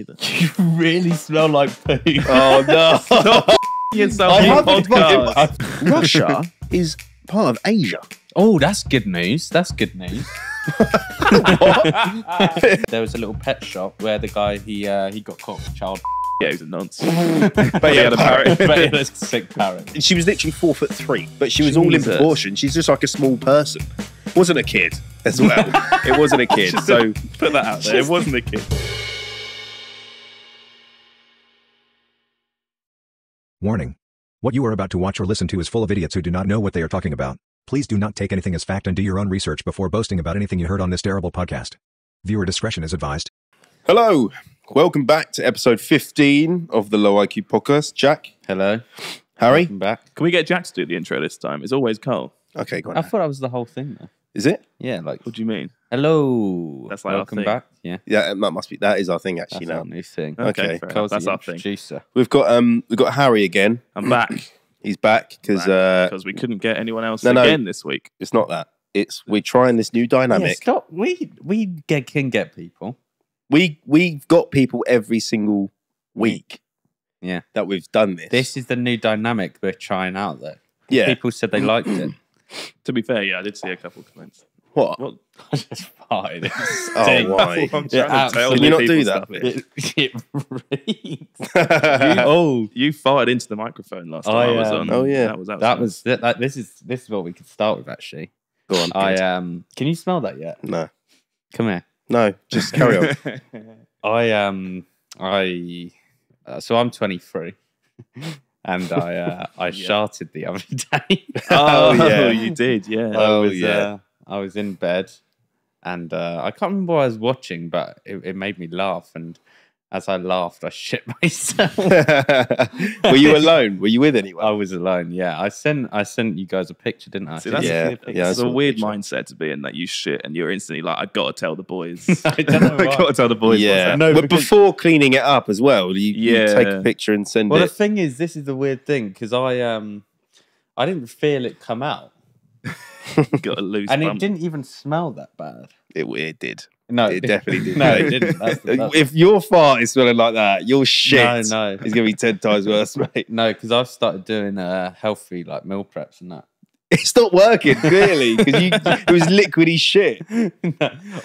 either. You really smell like poo. Oh no! Yourself I on have the to fucking- podcast. Russia is part of Asia. Oh, that's good news. That's good news. there was a little pet shop where the guy he uh, he got caught with child. Yeah, he's a nonce. But he had a parrot. but it was a sick parrot. She was literally four foot three, but she was all in proportion. She's just like a small person. Wasn't a kid as well. it wasn't a kid. So Put that out there. It wasn't a kid. Warning. What you are about to watch or listen to is full of idiots who do not know what they are talking about. Please do not take anything as fact and do your own research before boasting about anything you heard on this terrible podcast. Viewer discretion is advised. hello, welcome back to episode fifteen of the Low IQ podcast. Jack, Hello, Harry. welcome back. Can we get Jack to do the intro this time? It's always Cole. Okay, go on. I thought that was the whole thing though. Is it? Yeah, like What do you mean? Hello. That's like our welcome thing. back. Yeah, Yeah, that must be. That is our thing that's actually. our Now new thing. Okay, fair enough. Cole's That's the our thing. introducer. we've got um we've got Harry again. I'm back He's back because uh because we couldn't get anyone else No, no. again this week. it's not that. It's we're trying this new Yeah, dynamic. stop. We we get can get people. we we've got people every single week. Yeah. that we've done this. This is the new dynamic we're trying out there. yeah. People said they liked it. To be fair, yeah, I did see a couple of comments. What? What? I just farted. oh, why? I'm yeah, trying Can you not do that. It, it reeks. oh, you fired into the microphone last time I, I, was um, on. Oh, yeah. that was That was that, that. This is this is what we could start with actually. Go on. I um. Can you smell that yet? no, Come here. no, just carry on. I um. I. Uh, so I'm 23, and I uh, I Yeah. sharted the other day. oh, yeah. you did, yeah. Oh, was, yeah. uh, I was in bed, and uh, I can't remember what I was watching, but it, it made me laugh. And as I laughed, I shit myself. Were you alone? Were you with anyone? I was alone. Yeah, I sent I sent you guys a picture, didn't I? See, that's Yeah, see a yeah, it's saw a weird picture. mindset to be in that you shit and you're instantly like, I gotta tell the boys. I don't know I why. gotta tell the boys. yeah, No, but because- before cleaning it up as well, you, you take a picture and send it. Well, the thing is, this is the weird thing because I um I didn't feel it come out, happening. got a loose and it bump. didn't even smell that bad. It, it did. No, It definitely did. No, it didn't. That's that's if your fart is smelling like that, your shit No, no. is going to be 10 times worse, mate. no, because I've started doing uh, healthy like meal preps and that. It's not working, clearly, because it was liquidy shit.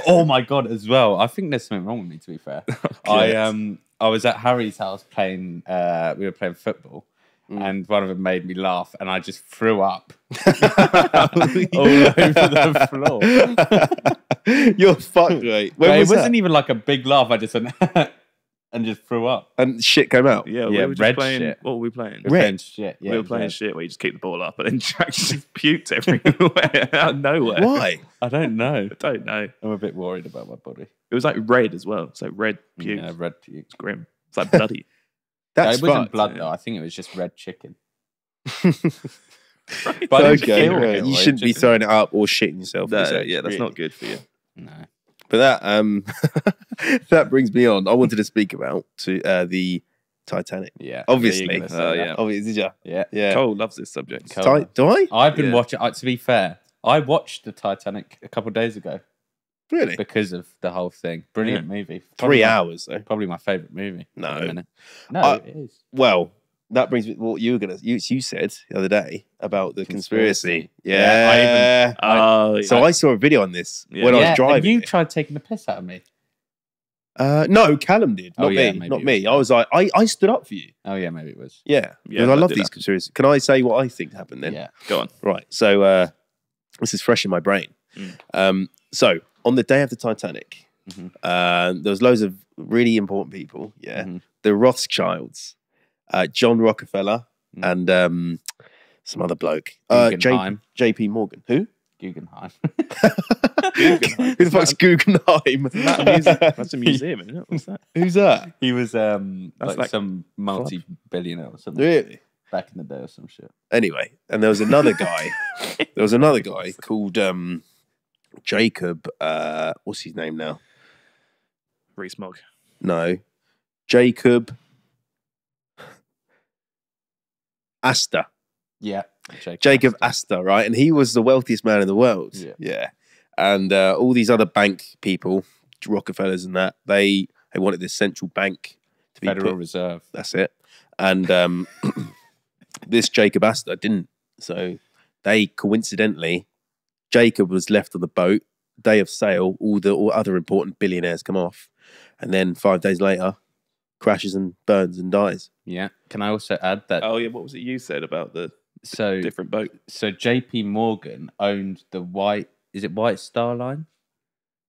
oh my god, as well. I think there's something wrong with me. To be fair, I um I was at Harry's house playing. Uh, we were playing football, Mm. and one of them made me laugh, and I just threw up all over the floor. You're fucked, mate. When But was it wasn't that? even like a big laugh. I just went and just threw up. And shit came out. yeah, Yeah, we were just red playing. shit. What were we playing? We were Red. playing shit. Yeah, we were playing red. shit where you just kick the ball up and then Jack just puked everywhere out of nowhere. Why? I don't know. I don't know. I'm a bit worried about my body. It was like red as well. So red puke. Yeah, red puke. It's grim. It's like bloody. That's it wasn't fucked. blood though. I think it was just red chicken. Right. But okay, right. it, you shouldn't be throwing it up or shitting yourself. That- yourself, yeah, that's really. not good for you. No. But that um, that brings me on. I wanted to speak about to uh, the Titanic. Yeah. Obviously. Yeah, you're gonna say Oh, that. yeah. Obviously, did you? Yeah. Yeah. Cole loves this subject. Cole. Ti- do I? I've been Yeah. watching. Uh, to be fair, I watched the Titanic a couple of days ago Really? because of the whole thing. Brilliant movie. Probably Three my- hours though. Probably my favorite movie. No. at the minute. No, I- it is. Well, that brings me. What you were gonna you, you said the other day about the conspiracy. Conspiracy. Yeah, Yeah. Oh, so I saw a video on this Yeah. when I yeah, was and driving. you it. tried taking the piss out of me. uh, no, Callum did. Oh, Not yeah, me. Not me. I was like, I, I stood up for you. Oh yeah, maybe it was. Yeah. Yeah, I love these happen. conspiracies. Can I say what I think happened then? Yeah. Go on. Right. So uh, this is fresh in my brain. Mm. Um, so on the day of the Titanic, Mhm. uh, there was loads of really important people. Yeah, Mhm. the Rothschilds, uh, John Rockefeller, Mm. and um, some other bloke, uh, J- Guggenheim. J.P. Morgan. Who? Guggenheim. Who the fuck's Guggenheim? That a museum? That's a museum, isn't it? What's that? Who's that? he was um That's like, like some multi-billionaire or something Really? back in the day or some shit. Anyway, and there was another guy. there was another guy called um, Jacob. Uh, what's his name now? Rees-Mogg. No, Jacob Astor. Yeah. Jacob, Jacob. Astor, right? And he was the wealthiest man in the world. Yeah. Yeah. And uh, all these other bank people, Rockefellers and that, they They wanted this central bank to be Federal put. Reserve. That's it. And um, this Jacob Astor didn't. So they coincidentally, Jacob was left on the boat day of sail. All the all other important billionaires come off, and then five days later, crashes and burns and dies. Yeah. Can I also add that? Oh yeah, what was it you said about the so different boat? so J.P. Morgan owned the White. Is it White Star Line?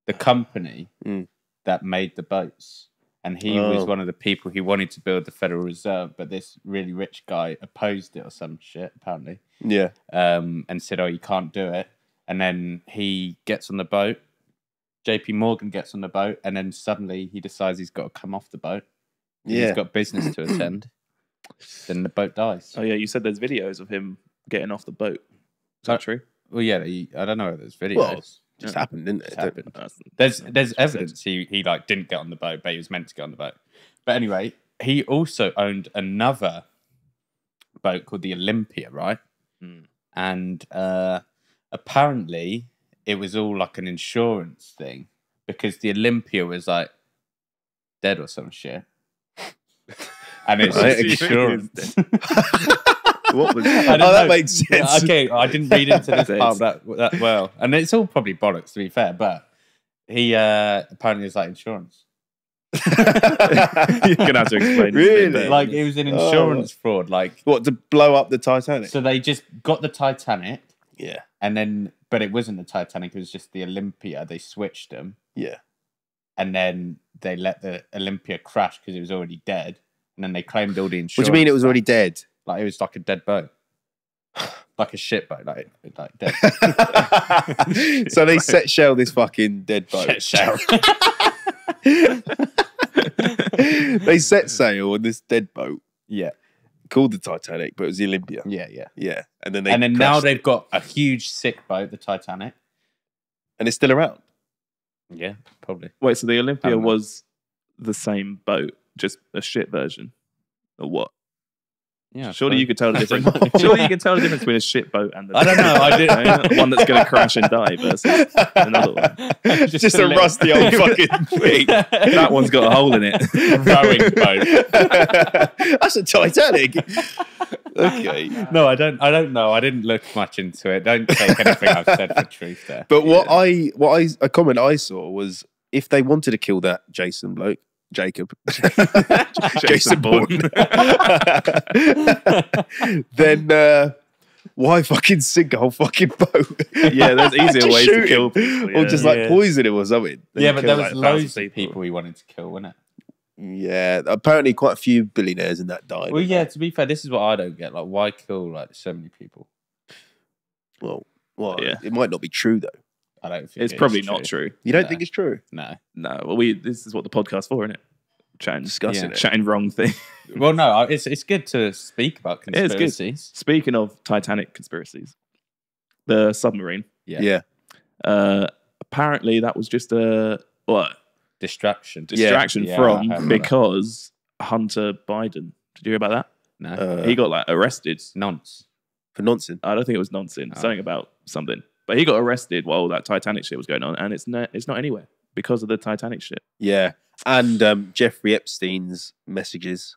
The company Mm. that made the boats, and he was Oh. one of the people who wanted to build the Federal Reserve, but this really rich guy opposed it or some shit apparently, Yeah, um, and said, "Oh, you can't do it." And then he gets on the boat. J.P. Morgan gets on the boat, and then suddenly he decides he's got to come off the boat. yeah. He's got business to attend. then the boat dies. Oh yeah, you said there's videos of him getting off the boat. Is that Uh, true? Well, yeah, he, I don't know. if There's videos. Well, just Yeah. happened, didn't it? It's happened. That's- There's there's what she said. evidence he he like didn't get on the boat, but he was meant to get on the boat. But anyway, he also owned another boat called the Olympia, right? Hmm. And uh, apparently, it was all like an insurance thing because the Olympia was like dead or some shit. And it's Right, insurance. What was? I oh, don't that know. makes sense. Okay, I didn't read into this part that, that well, and it's all probably bollocks to be fair. But he uh, apparently was like insurance, You're gonna have to explain. Really? like it was an Oh. insurance fraud. Like What to blow up the Titanic? so, they just got the Titanic, yeah, and then but it wasn't the Titanic; it was just the Olympia. They switched them, yeah. and then they let the Olympia crash because it was already dead, and then they claimed all the insurance. What do you mean it was already dead? like it was like a dead boat, like a shit boat, like like dead. so they set shell this fucking dead boat. Shit shell. they set sail on this dead boat yeah, called the Titanic, but it was the Olympia. yeah, yeah. Yeah, and then they and then now crashed they've got a huge sick boat, the Titanic. and it's still around. Yeah, probably. Wait, so the Olympia don't was the same boat, just a shit version, or what? Yeah. Surely you could tell the difference. don't know. Surely you could tell the difference between a shit boat and the I don't know, I didn't- one that's going to crash and die versus another one. Just, Just a, a rusty old fucking thing. That one's got a hole in it. rowing boat. That's a Titanic. okay. No, I don't. I don't know. I didn't look much into it. Don't take anything I've said for truth there. But what I what I a comment I saw was if they wanted to kill that Jason bloke, Jacob, Jason Bourne, then uh, why fucking sink a whole fucking boat? Yeah, there's easier Just ways to shoot kill him. people. or yeah. just like Yeah. poison him or something. Then yeah, but kill, there was a thousand loads of people he wanted to kill, wasn't it? Yeah, apparently quite a few billionaires in that died. Well, yeah. To be fair, this is what I don't get. Like, why kill like so many people? Well, well, Yeah. it might not be true though. I don't think It's it is probably not true. You don't No. think it's true? No. No, well, we this is what the podcast for, isn't it? Chatting, Discussing Yeah. it. chatting wrong thing. Well, no. It's it's good to speak about Yeah, it's good. conspiracies. Speaking of Titanic conspiracies, the submarine. Yeah. Yeah. Uh, apparently, that was just a what Distraction. distraction Yeah, from heard about because Hunter Biden. Did you hear about that? No. Uh, he got like arrested. Nonce. for nonsense. I don't think it was nonsense. Oh. Something about something. But he got arrested while that Titanic shit was going on, and it's not, it's not anywhere because of the Titanic shit. Yeah, and um, Jeffrey Epstein's messages,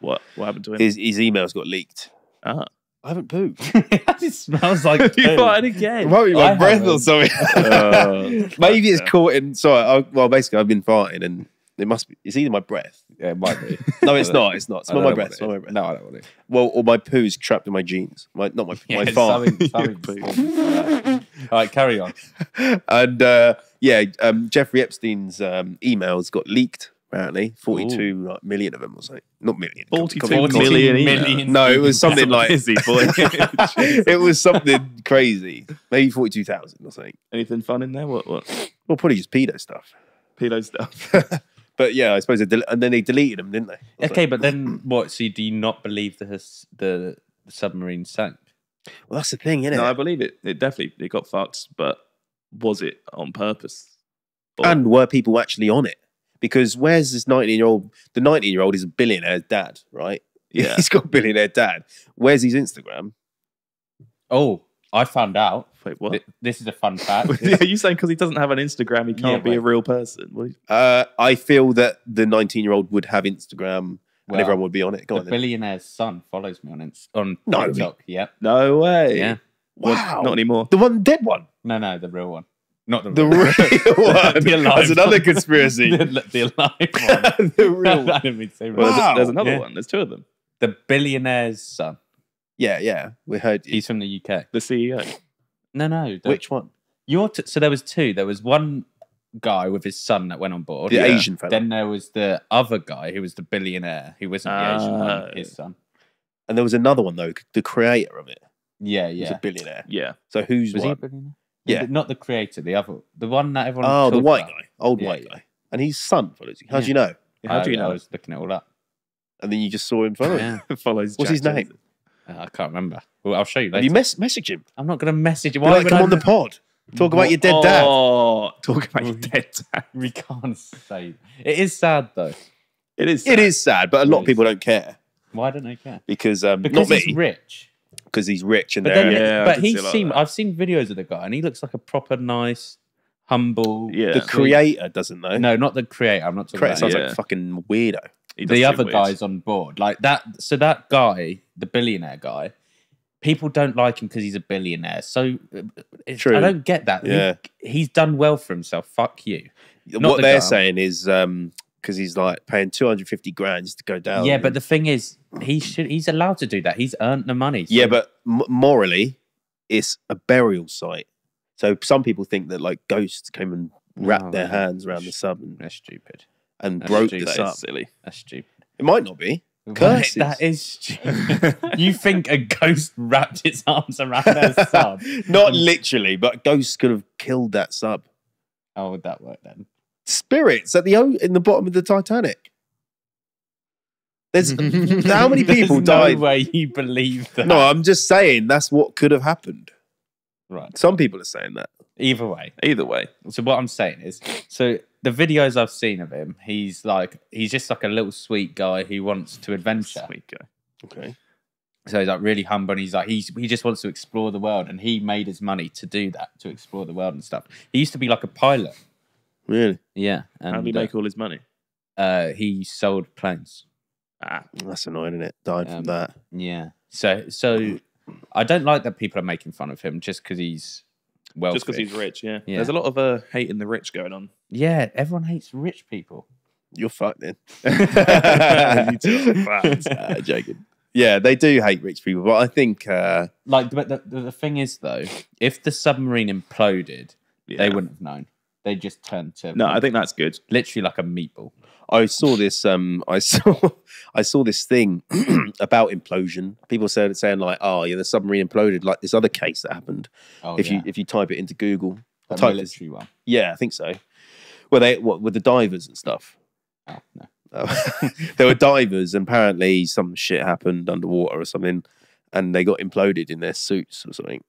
What what happened to him? his his emails got leaked. ah, I haven't pooped. it smells like you poo. farted It again. might be my I breath or haven't. something. Oh, Maybe it's caught in. Sorry, I, well, basically, I've been farting, and it must be. It's either my breath. Yeah, it might be. No, it's not. It's not. I Smell my breath. what Smell my breath. No, I don't want it. Well, or my poo's trapped in my jeans. My not my my fart. something- something- All right, carry on. and uh, yeah, um, Jeffrey Epstein's um, emails got leaked. Apparently, forty-two like, million of them or something. Not million. 42 Come on. million million. emails. No, it was something like busy boy. it was something crazy. Maybe forty-two thousand or something. Anything fun in there? What what? Well, probably just pedo stuff. Pedo stuff. But yeah, I suppose they del- and then they deleted them, didn't they? Okay, like, but then what? So do you not believe the hus- the, the submarine sank? well, that's the thing, isn't it? no, I believe it. It definitely it got fucked, but was it on purpose? Or- and were people actually on it? Because where's this nineteen-year-old? The nineteen-year-old is a billionaire dad, right? Yeah. he's got a billionaire dad. Where's his Instagram? Oh, I found out. Wait, what? th- This is a fun fact. Are you saying because he doesn't have an Instagram, he can't Yeah, be a real person? Uh, I feel that the 19 year old would have Instagram Well, and everyone would be on it. Go the on then. billionaire's son follows me on Inst- on No. TikTok. Yep. No way. Yeah. What- Wow. Not anymore. The one dead one. No, no, the real one. Not the, The real real one. The alive That's another conspiracy. the, the alive one. the real I didn't mean to say Well, real. there's, Wow. there's another Yeah. one. There's two of them. The billionaire's son. Yeah, yeah. We heard you. He's from the UK. The CEO. No, no. the- Which one? Your t- so there was two. There was one guy with his son that went on board. The Yeah. Asian fella. Then there was the other guy who was the billionaire who wasn't the Asian one, oh. his son. and there was another one, though, the creator of it. Yeah, He's yeah. a billionaire. Yeah. So who's Was he a one? billionaire? Yeah. Not the creator, the other, the one that everyone. Oh, the talked white about. guy. Old Yeah, white yeah. guy. And his son follows you. How do Yeah. you know? How do you I- know? I was looking it all up. And then you just saw him follow you. Yeah. Follows. What's Jack his name? Johnson. Uh, I can't remember. Well, I'll show you Have later. you mess- message him? I'm not going to message him. Be Why like, would come I on the pod. Talk about your dead dad. Oh, talk about your dead dad. We can't say. It is sad though. It is. It is sad, but a lot of Really people don't care Why don't they care? because um, Because not he's me rich. because he's rich and But they're then, Yeah, I but did see he's a lot of seen. that. I've seen videos of the guy, and he looks like a proper nice, humble. Yeah. the creator doesn't know. No, not the creator. I'm not talking creator about sounds. Yeah. like a fucking weirdo. He does the seem other weird. guy's on board. Like that. So that guy, the billionaire guy, people don't like him because he's a billionaire. So uh, True. I don't get that. He- Yeah. he's done well for himself. Fuck you. Not what the they're guy. saying is um because he's like paying 250 grand just to go down. yeah, but the thing is, he should. He's allowed to do that. He's earned the money. so- yeah, but m- morally, it's a burial site. So some people think that like ghosts came and wrapped No, their hands around the sub and, that's stupid. and That's broke stupid. the sub. is silly. That's stupid. It might not be. Curses. That is stupid. you think a ghost wrapped its arms around their sub? Not hmm. literally, but ghosts could have killed that sub. How would that work then? Spirits at the in the bottom of the Titanic. There's how many people There's died? No way you believe that. No, I'm just saying that's what could have happened. right. Some people are saying that. Either way. Either way. So what I'm saying is, so the videos I've seen of him, he's like, he's just like a little sweet guy who wants to adventure. Sweet guy. Okay. So he's like really humble. And he's like, he's he just wants to explore the world, and he made his money to do that, to explore the world and stuff. He used to be like a pilot. Really? Yeah. And, How did he make all his money? uh, he sold planes. Ah, That's annoying, isn't it? Died Um, from that. Yeah. So so I don't like that people are making fun of him just because he's wealthy. just because he's rich, yeah. Yeah. There's a lot of uh, hating the rich going on. Yeah, everyone hates rich people. You're fucked then. You two. Uh, joking. Yeah, they do hate rich people, but I think uh, Like, but the, the, the thing is though, if the submarine imploded, they wouldn't have known. They just turned to No, I think that's good. literally like a meatball. I saw this. Um, I saw I saw this thing about implosion. People said it saying like, "Oh, yeah, the submarine imploded." Like this other case that happened. Oh, if yeah. you if you type it into Google, type this- military one. yeah, I think so. Were they what with the divers and stuff? Oh no. Uh, there were divers, and apparently some shit happened underwater or something, and they got imploded in their suits or something.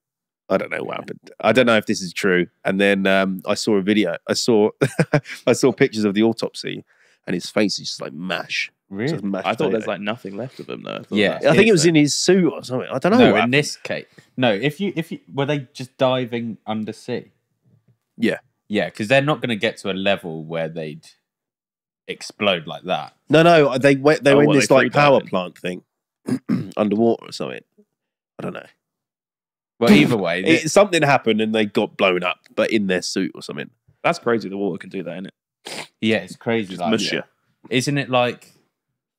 I don't know what happened. I don't know if this is true. And then um, I saw a video. I saw I saw pictures of the autopsy, and his face is just like mash. Really? Just mashed I thought there's like nothing left of him though. I Yeah. I think it was though. in his suit or something. I don't know. no, in this case, no. If you if you were they just diving undersea? Yeah. Yeah, because they're not going to get to a level where they'd explode like that. No, no, they went. They Oh, were in what, this like power freediving? plant thing underwater or something. I don't know. Well, either way, It, something happened and they got blown up, but in their suit or something. That's crazy. The water can do that, isn't it? yeah, it's crazy. Like, Mush you. Isn't it like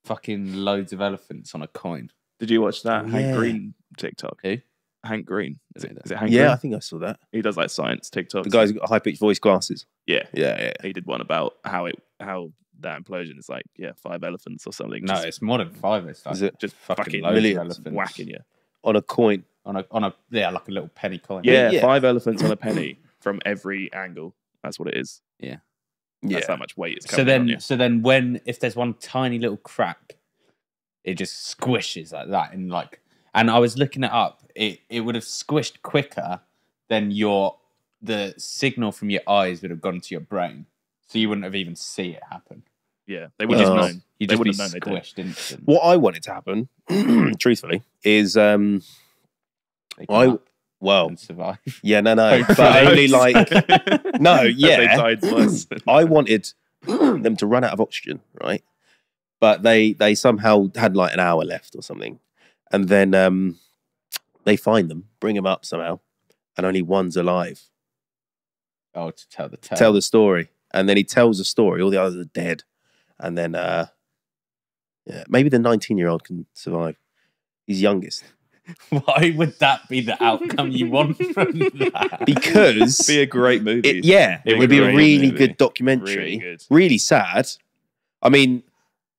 fucking loads of elephants on a coin? Did you watch that Oh, Hank yeah. Green TikTok? Who? Hank Green. Is Don't it, know is it Hank Yeah, I think I saw that. He does like science TikTok. The guy's got high pitched voice glasses. yeah, Yeah, yeah. he did one about how it how that implosion is like yeah five elephants or something. No, just, it's more than five. It's like Is it? just fucking fucking loads millions of elephants whacking you. On a coin. On a on a yeah, like a little penny coin. Yeah, yeah. five elephants on a penny from every angle. That's what it is. Yeah. That's how much weight it's So coming on then, you. so then, when if there's one tiny little crack, it just squishes like that, and like, and I was looking it up. It it would have squished quicker than your the signal from your eyes would have gone to your brain, so you wouldn't have even see it happen. Yeah, they wouldn't have Oh. known. You'd They just wouldn't have known squished instant. What I wanted to happen, truthfully, is um, They come I. Well, and survive. yeah, no, no, but only like no, they yeah. I wanted them to run out of oxygen, right? But they they somehow had like an hour left or something, and then um, they find them, bring them up somehow, and only one's alive. Oh, to tell the tale. Tell the story, and then he tells the story. All the others are dead, and then uh, yeah, maybe the nineteen year old can survive. He's youngest Why would that be the outcome you want from that? because It'd be a great movie. it, yeah, Be it a would be a really movie. good documentary. Really good. really sad. I mean,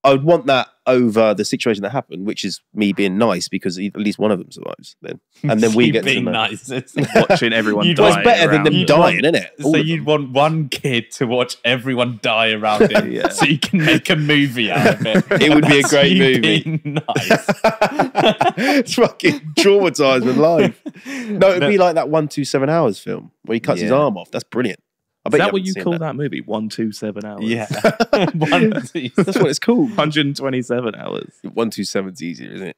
I would want that over the situation that happened, which is me being nice because at least one of them survives. Then, and then we get to know. nice. Watching everyone die. Well, it's better than them You'd dying, want- isn't it? So you'd want one kid to watch everyone die around him, Yeah. so you can make a movie out of it. It would be a great you movie. nice. it's fucking traumatized with life. No, it'd be like that one two seven hours film where he cuts his arm off. That's brilliant. I Is that haven't what you call that. movie? One, two, seven hours. yeah. one, two, That's what it's called. 127 hours. One two seven's easier, isn't it?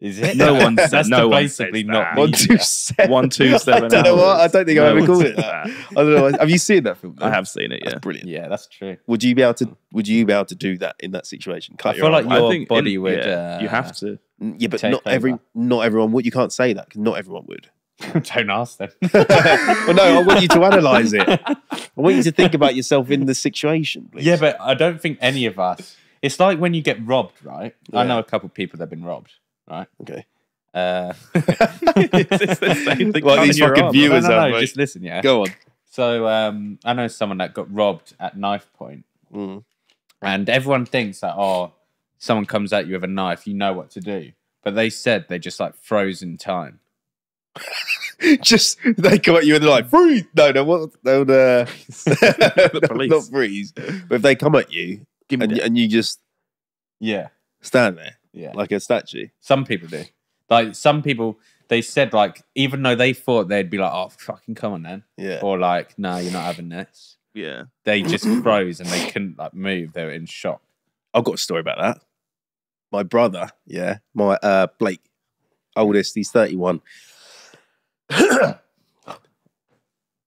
Is it? No one said- That's no the one basically says not that. One me. two seven. One, two, seven I don't know what. I don't think No I ever called it that. that. I don't know. Have you seen that film? I have seen it, That's yeah. brilliant. Yeah, that's true. Would you be able to? Would you be able to do that in that situation? Cut I feel like off? your I think body in- would. yeah, Uh, you have to. Mm, Yeah, but take not every not everyone would. You can't say that because not everyone would. Don't ask them. well, no, I want you to analyze it. I want you to think about yourself in the situation. Please. Yeah, but I don't think any of us. It's like when you get robbed, right? I know a couple of people that have been robbed, right? okay. Uh, It's the same thing Well, these fucking viewers- no, no, no, just listen, yeah. Go on. So um, I know someone that got robbed at knife point, Mm. and everyone thinks that oh, someone comes at you with a knife, you know what to do. But they said they just like froze in time. Just they come at you and they're like freeze. No, no, what? No, uh, The police. not freeze. But if they come at you Give me and, that. and you just Yeah, stand there yeah. like a statue. Some people do. Like some people, they said like even though they thought they'd be like, oh fucking come on then, Yeah. or like no, you're not having this. Yeah. They just froze and they couldn't like move. They were in shock. I've got a story about that. My brother, yeah, my uh Blake, oldest, he's 31.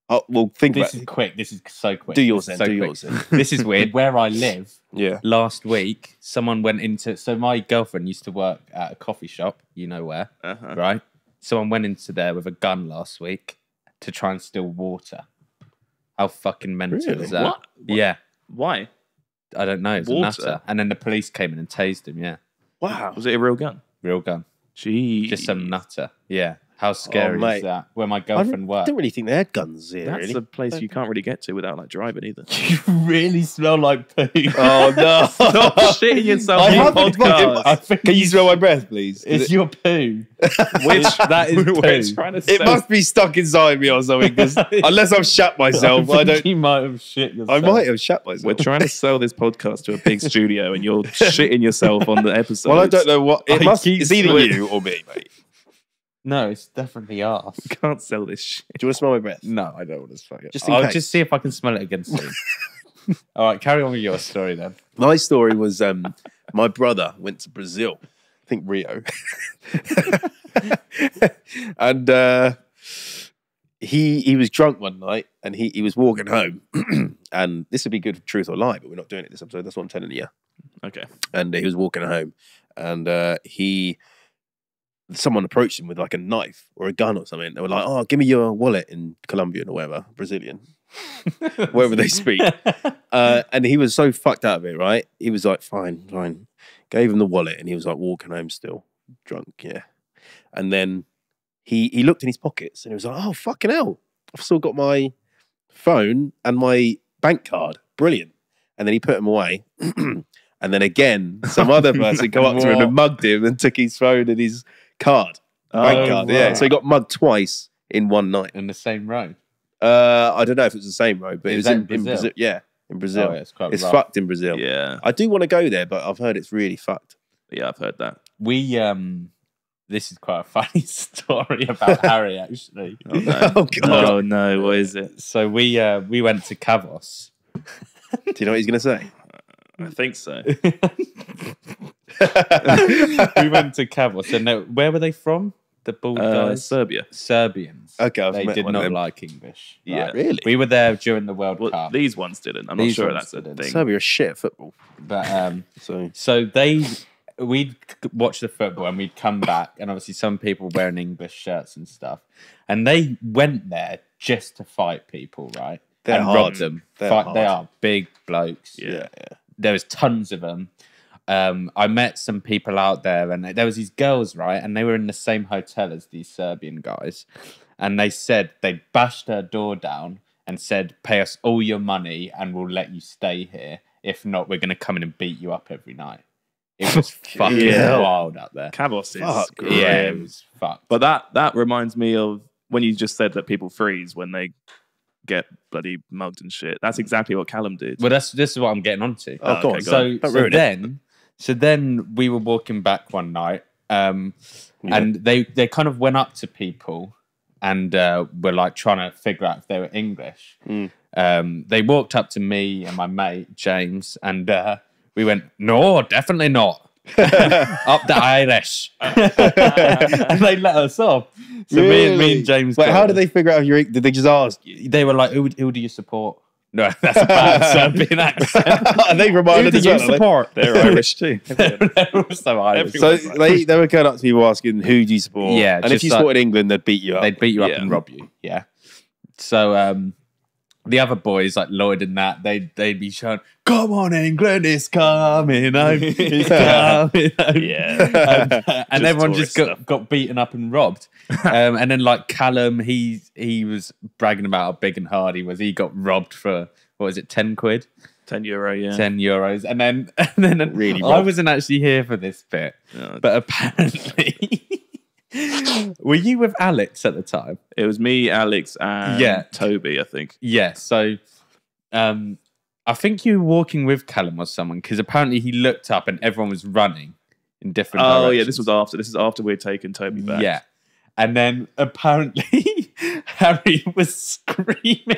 oh, well, think This about is quick. This is so quick. Do yours This then. is Do so yours quick. then. This is weird. Where I live, Yeah. last week, someone went into. So my girlfriend used to work at a coffee shop. You know where, Uh-huh. right? Someone went into there with a gun last week to try and steal water. How fucking mental Really? is that? What? Yeah, Why? I don't know. It's a Water? nutter. And then the police came in and tased him. Yeah, Wow. Was it a real gun? real gun. Gee. Just some nutter. Yeah. How oh, scary mate. is that? Where my girlfriend don't, worked. don't really think they had guns here, That's really. a place you can't really get to without like driving either. You really smell like poo. Oh no! Stop shitting yourself I on haven't podcast. I think Can you smell my breath, please? It's your poo. Which that is poo. trying to it must be stuck inside me or something. 'cause unless I've shat myself, I think don't. You might have shit yourself. I might have shat myself. We're trying to sell this podcast to a big studio, and you're shitting yourself on the episode. well, I don't know what it I must. keep It's either you or me, mate. No, it's definitely arse. Can't sell this shit. Do you want to smell my breath? No, I don't want to smell it. Just in I'll case. just see if I can smell it again soon. All right, carry on with your story then. My story was um, my brother went to Brazil, I think Rio, and uh, he he was drunk one night, and he he was walking home, and this would be good truth or lie, but we're not doing it this episode. That's what I'm telling you. Okay. And he was walking home, and uh, he someone approached him with like a knife or a gun or something. They were like, "Oh, give me your wallet in Colombian or whatever, Brazilian." Wherever they speak. Uh, and he was so fucked out of it, right? He was like, fine, fine. Gave him the wallet and he was like walking home still, drunk, yeah. And then he he looked in his pockets and he was like, oh, fucking hell. I've still got my phone and my bank card. Brilliant. And then he put them away. and then again, some other person come up to him and mugged him and took his phone and his card. Bank Oh, card, yeah. right. So he got mugged twice in one night. in the same row. Uh, I don't know if it was the same road, but it was that in, in in Brazil? Brazil. Yeah, in Brazil. Oh, yeah, it's quite it's rough. fucked in Brazil. Yeah. I do want to go there, but I've heard it's really fucked. Yeah, I've heard that. We um, this is quite a funny story about Harry actually. Oh, no. Oh, God. Oh, no. What is it? So we uh we went to Kavos. Do you know what he's going to say? I think so. we went to Kavos, and they, where were they from? the bald Uh, guys? Serbia. Serbians. Okay, I've they met did one of not them. like English. Yeah. right? Really? We were there during the World Well, Cup, these ones didn't. I'm These not sure ones that's a didn't. thing. Serbia are shit at football. but um, So so they we'd c- watch the football and we'd come back, and obviously some people wearing English shirts and stuff, and they went there just to fight people, right? They're and hard. rob them. They're Fight, They hard. are big blokes. Yeah. yeah, yeah. There was tons of them. Um, I met some people out there, and there was these girls, right? And they were in the same hotel as these Serbian guys, and they said they bashed her door down and said, "Pay us all your money, and we'll let you stay here. If not, we're going to come in and beat you up every night." It was fucking Yeah. wild out there. Kavos is Fuck. Yeah, it was fucked. But that that reminds me of when you just said that people freeze when they get bloody mugged and shit. That's exactly what Callum did. Well, that's this is what I'm getting onto. Oh, Oh, go okay, on. go so, Don't so ruin it. then so then we were walking back one night um and they they kind of went up to people and uh, were like trying to figure out if they were english Mm. um they walked up to me and my mate james and uh we went no definitely not up the irish and they let us off so me, and, me and james Wait, how did they figure out if you're? Did they just ask they were like who, who do you support no that's a bad serbian accent and they who reminded do as you well? are they? support They're Irish too. They're also Irish. So Everyone's like- they, they were going up to people asking who do you support? Yeah, and if you like- supported England, they'd beat you up. they'd beat you up Yeah. and rob you. Yeah. So um, the other boys like Lloyd and that they they'd be shouting, "Come on, England, it's coming home, it's coming home." Yeah. and, uh, and Just everyone just got, stuff. got beaten up and robbed. um, and then like Callum, he he was bragging about how big and hard he was. He got robbed for what was it, ten quid, Ten euro, yeah. ten euros, and then and then Really I robbed. wasn't actually here for this bit, No, but apparently. Were you with Alex at the time? it was me, Alex, and Yeah. Toby, I think. Yeah, so um, I think you were walking with Callum or someone because apparently he looked up and everyone was running in different Oh directions. yeah, this was after. This is after we'd taken Toby back. Yeah. And then apparently Harry was screaming,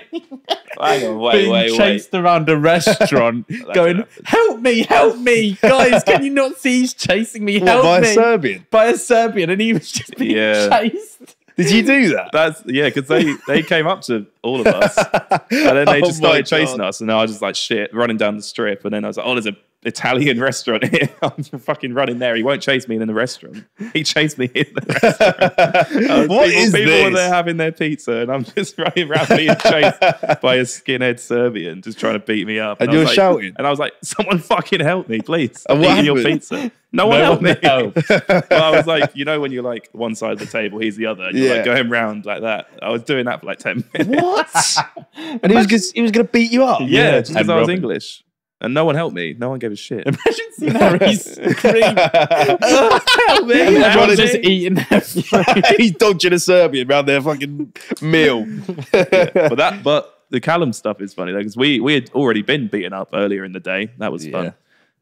Hang on, wait, being wait, wait. chased around a restaurant, going, "Help me, help me, guys! Can you not see he's chasing me? What, Help by me!" By a Serbian? by a Serbian, and he was just being Yeah. chased. Did you do that? That's yeah, because they they came up to all of us, and then they Oh just started chasing God. us, and I was just like shit, running down the strip, and then I was like, oh, there's a Italian restaurant here. I'm fucking running there. He won't chase me in the restaurant. He chased me in the restaurant. Uh, What people, is people were this? there having their pizza, and I'm just running around being chased by a skinhead Serbian, just trying to beat me up. And I you're like- shouting? and I was like, someone fucking help me, please. And I'm what eating your happened? pizza. No one No helped one me. helped. well, I was like, you know, when you're like one side of the table, he's the other, and you're Yeah. like going round like that. I was doing that for like ten minutes. What? and he was gonna, he was going to beat you up. Yeah, just And because I was Robin. English, and no one helped me. No one gave a shit. Imagine seeing Harry scream. help me! Everyone's help just me. eating their food. He's dodging a Serbian around their fucking meal. but that, but the Callum stuff is funny though because we we had already been beaten up earlier in the day. That was fun.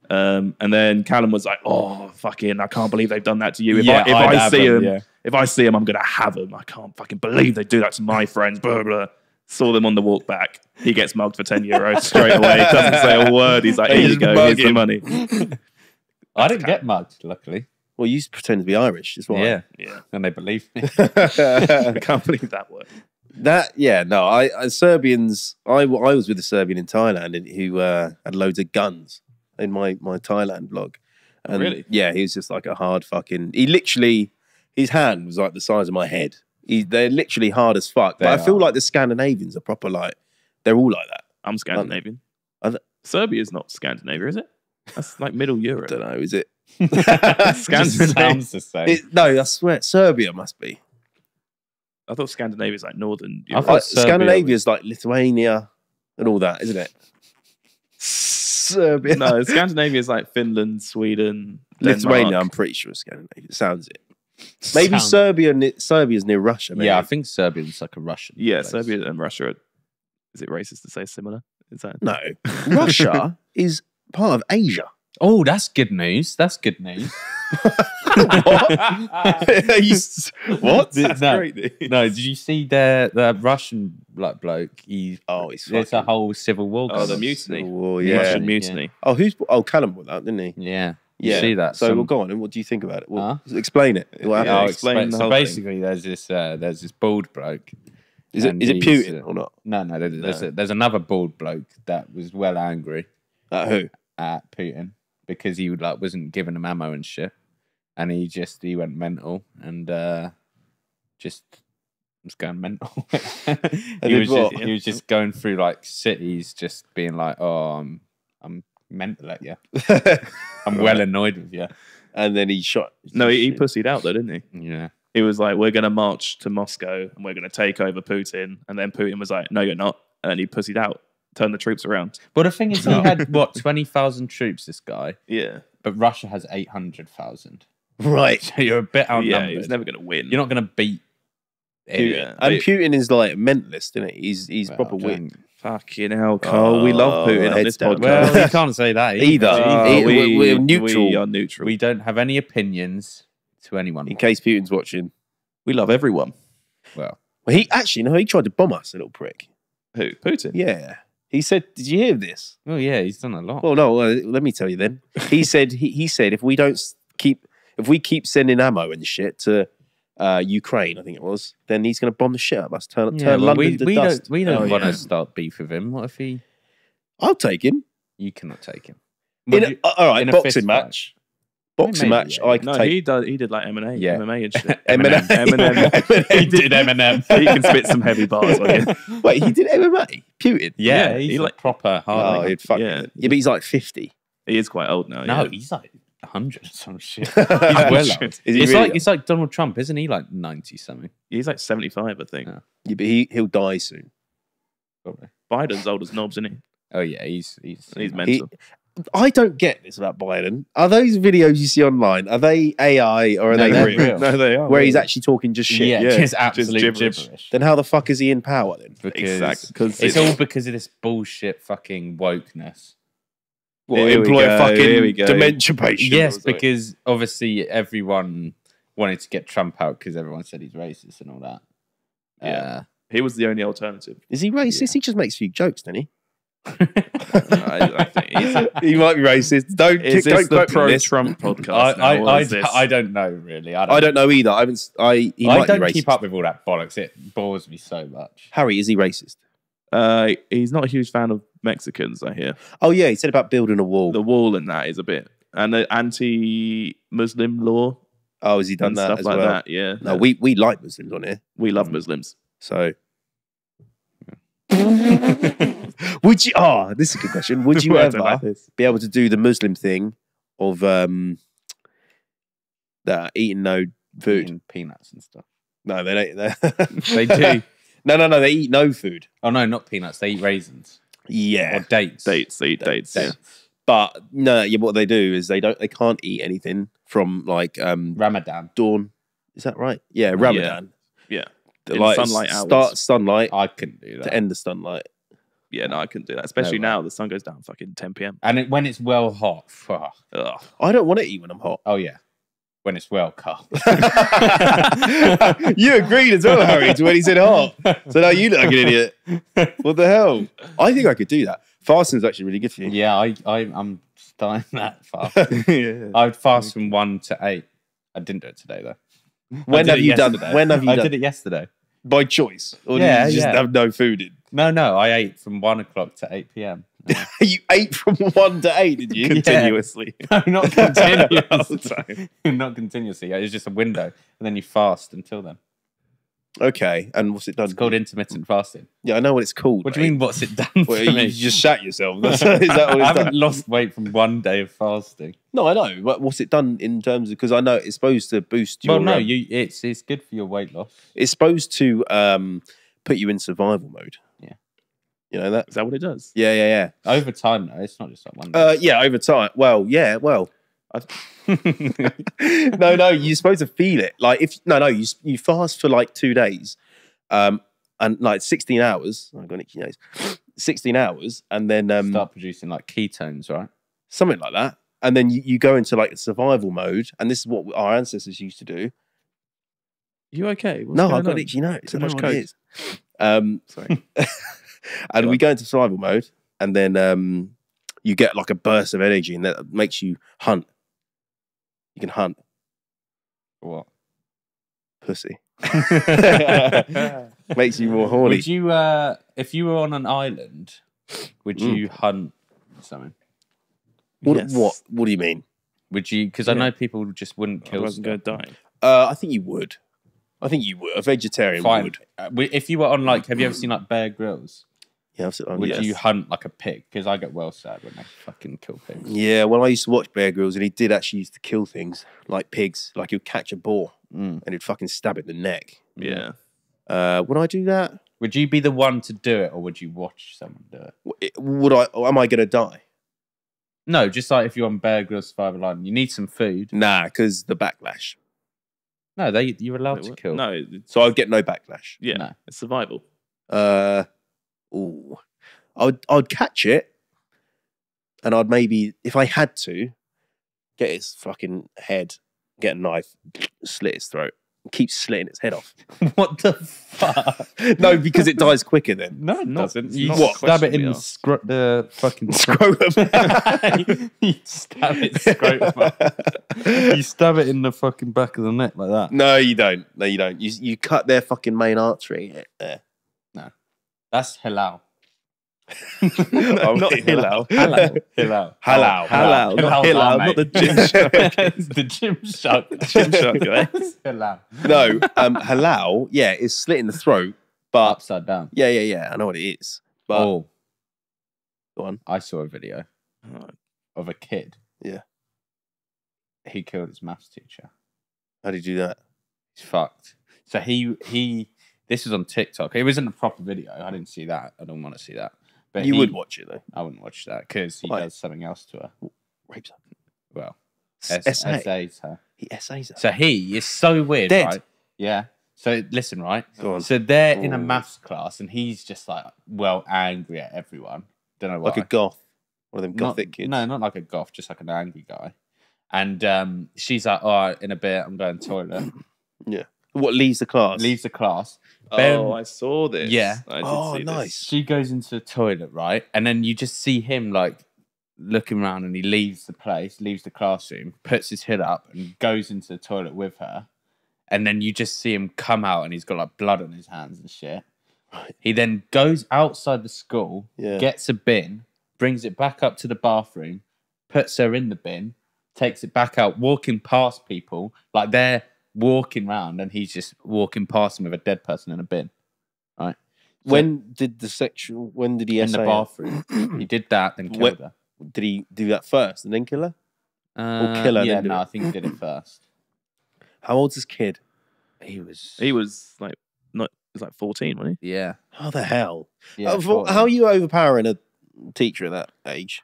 Um, and then Callum was like, "Oh, fucking! I can't believe they've done that to you. If Yeah, I, if I'd I have see them, him, yeah. if I see him, I'm gonna have him. I can't fucking believe they do that to my friends." Blah blah. Saw them on the walk back. He gets mugged for ten euros straight away. Doesn't say a word. He's like, "Here He's you go. Here's the money." I didn't get mugged, luckily. well, you pretend to be Irish. That's why. Yeah. Yeah, And they believe me. I can't believe that worked. That yeah no I, I Serbians I, w- I was with a Serbian in Thailand and who uh, had loads of guns in my my Thailand vlog. And Really? Yeah, he was just like a hard fucking. He literally his hand was like the size of my head. He, they're literally hard as fuck. But I feel are. like the Scandinavians are proper like they're all like that. I'm Scandinavian. Are they- Serbia's not Scandinavia, is it? That's like Middle Europe. I Europe. don't know. Is it? Scandinavia. sounds the same. it no, I swear Serbia must be. I thought Scandinavia is like Northern I Europe. thought Like, Serbia Scandinavia's like Lithuania and all that, isn't it? Serbia. no, Scandinavia is like Finland, Sweden, Lithuania, I'm pretty sure it's Scandinavia. Sounds it. Maybe Sound- Serbia. ne- Serbia's near Russia. Maybe. Yeah, I think Serbian's like a Russian. Yeah, place. Serbia and Russia. Are, is it racist to say similar? Is that no. Russia is part of Asia. Oh, that's good news. That's good news. He's- what? Did- That's no, great news. no, did you see the the Russian like bloke? He Oh, he's there's a whole civil war. Oh, going the on. mutiny. Oh, Yeah. yeah. Russian Yeah. mutiny. Oh, who's? Oh, Callum brought that, didn't he? Yeah, You see that? So Some- well, go on. And what do you think about it? Well, Huh? explain it. Yeah, I'll explain explain. So whole thing. basically, there's this uh, there's this bald bloke. Is it is it Putin uh, or not? No, no. there- There's a, there's another bald bloke that was well angry At who? at Putin because he like wasn't giving him ammo and shit, and he just he went mental and uh, just was going mental. he was just, he was just going through like cities, just being like, "Oh, I'm I'm mental at you. I'm well annoyed with you." and then he shot. No, he, he pussied out though, didn't he? Yeah. He was like, "We're going to march to Moscow and we're going to take over Putin." And then Putin was like, "No, you're not." And then he pussied out, turned the troops around. But the thing is, he had what twenty thousand troops. This guy, Yeah, but Russia has eight hundred thousand. right. So you're a bit outnumbered. yeah, he was never going to win. You're not going to beat. Putin. Yeah. And Putin is like mentalist, isn't he? He's he's Well, proper weird. Don't- Fucking hell, Carl. we love Oh, Putin on heads this down. podcast. Well, you can't say that Either. He- we, we're neutral. We are neutral. We We, don't have any opinions to anyone. In case Putin's watching. we love everyone. Well, Well, he actually no, he tried to bomb us, a little prick. Who? Putin. Yeah. He said, "Did you hear this?" Oh yeah, he's done a lot. Well, no. Uh, let me tell you. Then he said he, he said if we don't keep if we keep sending ammo and shit to uh, Ukraine, I think it was, then he's going to bomb the shit out of us. Turn, yeah, turn well, London we, to we dust. don't we don't Oh, want to yeah. start beef with him. What if he? I'll take him. You cannot take him. In a, you- uh, all right, in boxing fist fight? match. Boxing maybe, match. yeah. I could No, take. he does. He did like M and A, Yeah. MMA and shit. Eminem. Eminem. he did Eminem. he can spit some heavy bars on you. Wait, he did MMA. Putin. Yeah, Yeah, he's he like- proper hard. Oh, hard. he'd fuck Yeah. yeah. yeah, but he's like fifty. He is quite old now. no, yeah. he's like hundred some shit. He's He's well old. Is he It's really like old? it's like Donald Trump, isn't he? Like ninety something. he's like seventy-five, I think. Yeah. Yeah, but he he'll die soon. Probably. Biden's old as knobs, isn't he? Oh yeah, he's he's And he's he- mental. I don't get this about Biden. Are those videos you see online? Are they AI or are No, they real? real. No, they are. Where he's actually talking just shit. Yeah, yeah, just just gibberish. gibberish. Then how the fuck is he in power then? Because Exactly, 'cause it's it's- all because of this bullshit fucking wokeness. What, Here we employ a fucking here we go. dementia patient? Yes, because obviously everyone wanted to get Trump out because everyone said he's racist and all that. Yeah. He was the only alternative. Is he racist? He just makes a few jokes, doesn't he? I, I think he's, he might be racist. Don't, is don't this the quote this. pro-Trump Uh, I, podcast? I, I, I don't know really. I don't, I don't know either. I haven't. s- I he I might don't be keep up with all that bollocks. It bores me so much. Harry, is he racist? Uh, he's not a huge fan of Mexicans. I hear Oh yeah, he said about building a wall. the wall and that is a bit and the anti-Muslim law oh, has he done that stuff as like well? that. Yeah, No, we we like Muslims on here, we love Muslims. so. Would you? Oh, this is a good question. Would you ever be able to do the Muslim thing of um that eating no food? Eating peanuts and stuff. No, they don't. They do. No, no, no. They eat no food. Oh no, not peanuts. They eat raisins Yeah, or dates. Dates, they eat dates. yeah. but no. Yeah, what they do is they don't. They can't eat anything from like um Ramadan. dawn. Is that right? Yeah, Ramadan. Yeah, The, In like sunlight start sunlight I couldn't do that. to end the sunlight. yeah. No, I couldn't do that, especially way. now. The sun goes down fucking 10 p.m. And it, when it's well hot, fuck. Ugh. I don't want to eat when I'm hot. oh yeah, when it's well cold. you agreed as well, Harry, to when he said hot. So now you look like an idiot. What the hell? I think I could do that. Fasting's actually really good for you. yeah, I, I I'm starting that fast. yeah. I would fast from one to eight. I didn't do it today though. When have you done? yesterday. When have you I done? did it yesterday. By choice, or Yeah, did you just yeah. have no food in? No, no, I ate from one o'clock to eight p.m. you ate from one to eight, did you? Continuously. no, not continuously. not continuously. It was just a window, and then you fast until then. Okay, and what's it done? It's called intermittent fasting. Yeah, I know what it's called. What do you mean? What's it done Well, for you me? just shat yourself. That's, is that what I haven't done? lost weight from one day of fasting. No, I know. But what's it done in terms of? Because I know it's supposed to boost your. well, no, um, you. It's it's good for your weight loss. It's supposed to um, put you in survival mode. You know that? Is that what it does? Yeah, yeah, yeah. Over time, though, it's not just like one. Uh, yeah, over time. Well, yeah, well. I- no, no, you're supposed to feel it. Like if no, no, you you fast for like two days, um, and like 16 hours. I've got itchy nose. 16 hours, and then um, Start producing like ketones, right? something like that, and then you, you go into like a survival mode, and this is what our ancestors used to do. You okay? What's no, I've got on? itchy nose. Too I much know what it coke? is. Um, Sorry. and Go we go into survival mode, and then um, you get like a burst of energy, and that makes you hunt. You can hunt What? pussy. Makes you more horny. Would you, uh, if you were on an island, would Mm. you hunt something? what, Yes. what? What do you mean? Would you? Because I know people just wouldn't kill. wasn't going stuff. to die. Uh, I think you would. I think you would. A vegetarian Fine. would. Uh, If you were on like, have you ever seen like Bear Grylls? Yeah, I've seen- Would yes. you hunt like a pig? Because I get well sad when they fucking kill pigs. Yeah, well, I used to watch Bear Grylls, and he did actually used to kill things like pigs. Like he'd catch a boar Mm. and he'd fucking stab it in the neck. Yeah. Uh, would I do that? Would you be the one to do it, or would you watch someone do it? Would I? Or am I going to die? No, just like if you're on Bear Grylls Survival Island, you need some food. Nah, because the backlash. No, they you're allowed Wait, to kill. No, So I'd get no backlash. yeah, No. it's survival. Uh, ooh, I'd I'd catch it, and I'd maybe, if I had to, get its fucking head, get a knife, slit its throat, and keep slitting its head off. what the fuck? no, because it dies quicker then. No, it Not- doesn't. You not stab it in the, asked. scro- the fucking Scrotum. you stab it scrotum. you stab it in the fucking back of the neck like that. no, you don't. No, you don't. You you cut their fucking main artery. Eh, there. That's halal. Oh, not wait, Hillel. Halal. Halal. Halal. Halal, not Halal, Hillel, not the gym shark. It's the gym shark. Gym shark, halal. No, um, halal. Yeah, is in the throat, but Upside down. yeah, yeah, yeah. I know what it is. But oh, go on. I saw a video Oh, of a kid. Yeah. He killed his maths teacher. How did you do that? He's fucked. So he he. This was on TikTok. It wasn't a proper video. I didn't see that. I don't want to see that. But you he- would watch it though. I wouldn't watch that because he Why? does something else to her. Rapes her. Well, S- S- SA. SAs her. He essays her. So he is so weird, Dead. right? Yeah. So listen, right? Go on. So they're in a Ooh. maths class, and he's just like, well, angry at everyone. Don't know why. like a goth, one of them Not- gothic kids. No, not like a goth, just like an angry guy. And um, she's like, all right, in a bit, I'm going to the toilet. What leaves the class? Leaves the class. Oh, I saw this. Yeah. I did Oh, see nice. She goes into the toilet, right? And then you just see him like looking around and he leaves the place, leaves the classroom, puts his hood up and goes into the toilet with her. And then you just see him come out and he's got like blood on his hands and shit. Right. He then goes outside the school, Yeah. gets a bin, brings it back up to the bathroom, puts her in the bin, takes it back out, walking past people like they're walking round and he's just walking past him with a dead person in a bin. Right? So- when did the sexual? When did he in the bathroom. he did that, then killed What- her. Did he do that first and then kill her? Uh, kill her, Yeah, then no, it? I think he did it first. How old's this kid? He was. He was like not. He was like fourteen, wasn't he? Yeah. How the hell? Yeah. how, fourteen. how are you overpowering a teacher at that age?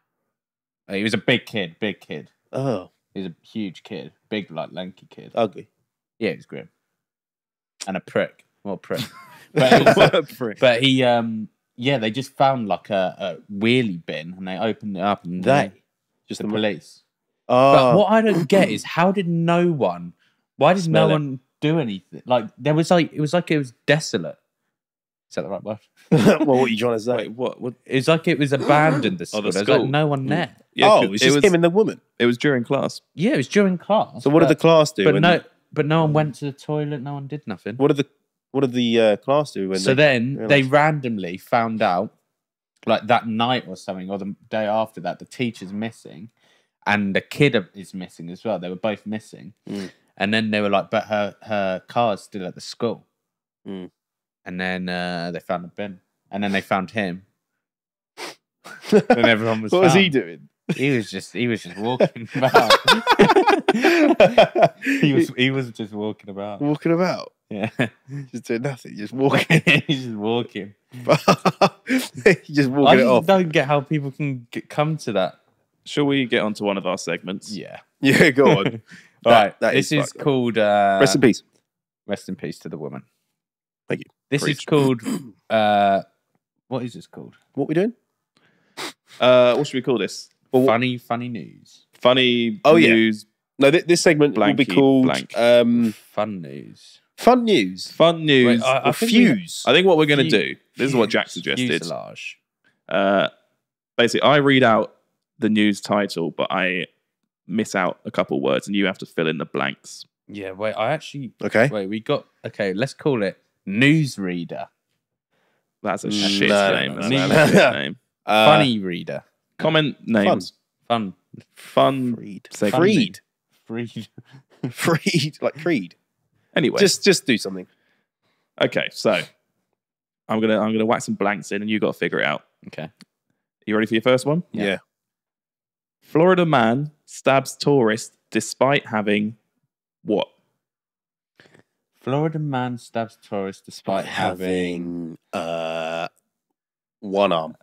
Uh, He was a big kid. Big kid. Oh, He was a huge kid. Big, like lanky kid. ugly. Yeah, he was grim. And a prick. What a prick? but, it was- What a prick. but he, um, yeah, they just found like a, a wheelie bin and they opened it up and They? just the the police. Oh, But what I don't get is how did no one? Why did Smell no it. one do anything? Like there was like it was like it was desolate. Is that the right word? well, what are you trying to say? Wait, what? What? It was like it was abandoned. The Oh, school. There was like no one there. Yeah, oh, 'cause it was just it was, him and the woman. it was during class. Yeah, it was during class. So what did the class do? But when- no, but no one went to the toilet. No one did nothing. What did the what did the uh, class do when so they, then they randomly found out, like that night or something, or the day after that, the teacher's missing, and the kid is missing as well. They were both missing, Mm. and then they were like, "But her her car's still at the school." Mm. And then uh, they found a bin, and then they found him. and everyone was. what was he doing? He was just he was just walking about. he was he was just walking about. Walking about, Yeah, just doing nothing, just walking, he's just walking. just I walking it just off. don't get how people can get, come to that. Shall we get on to one of our segments? Yeah. Yeah, go on. All right. that this is is, fucked up. called uh, Rest in peace. Rest in peace to the woman. Thank you. This is Preach. called uh, what is this called? What we doing? Uh, what should we call this? Well, what- funny, funny news. Funny Oh, yeah. No, th- this segment will be called blank. um, Fun news. Fun News. fun news. Wait, I- or think we- Fuse. I think what we're going to do. This is what Jack suggested. Fuselage. Uh, basically, I read out the news title, but I miss out a couple words, and you have to fill in the blanks. Yeah, wait, I actually Okay. wait, we got okay, let's call it newsreader. That's a Mm, shit no, no, name. no, That's no, a no. shit name. Uh, Funny reader. Comment names. Fun. Fun. Freed. segment. Freed. Freed. Freed. Like Creed. Anyway, Just just do something. okay. So I'm gonna I'm gonna whack some blanks in, and you got to figure it out. Okay. You ready for your first one? Yeah. Yeah. Florida man stabs tourist despite having what? Florida man stabs tourist despite having uh one arm.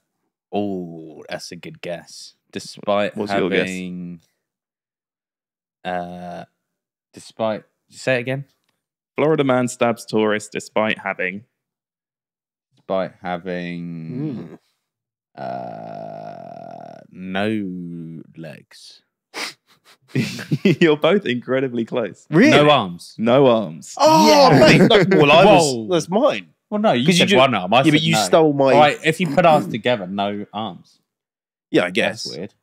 Oh, that's a good guess. Despite What's your guess? having uh despite say it again. Florida man stabs tourist despite having. Despite having Hmm. uh no legs. You're both incredibly close. Really? No arms. No arms. Oh, Yeah. mate, like, well, I Whoa. was. That's mine. Well no, you said ju- one arm. I yeah, said but you no. stole my. All right, if you put ours together, no arms. Yeah, I guess. That's guess. weird.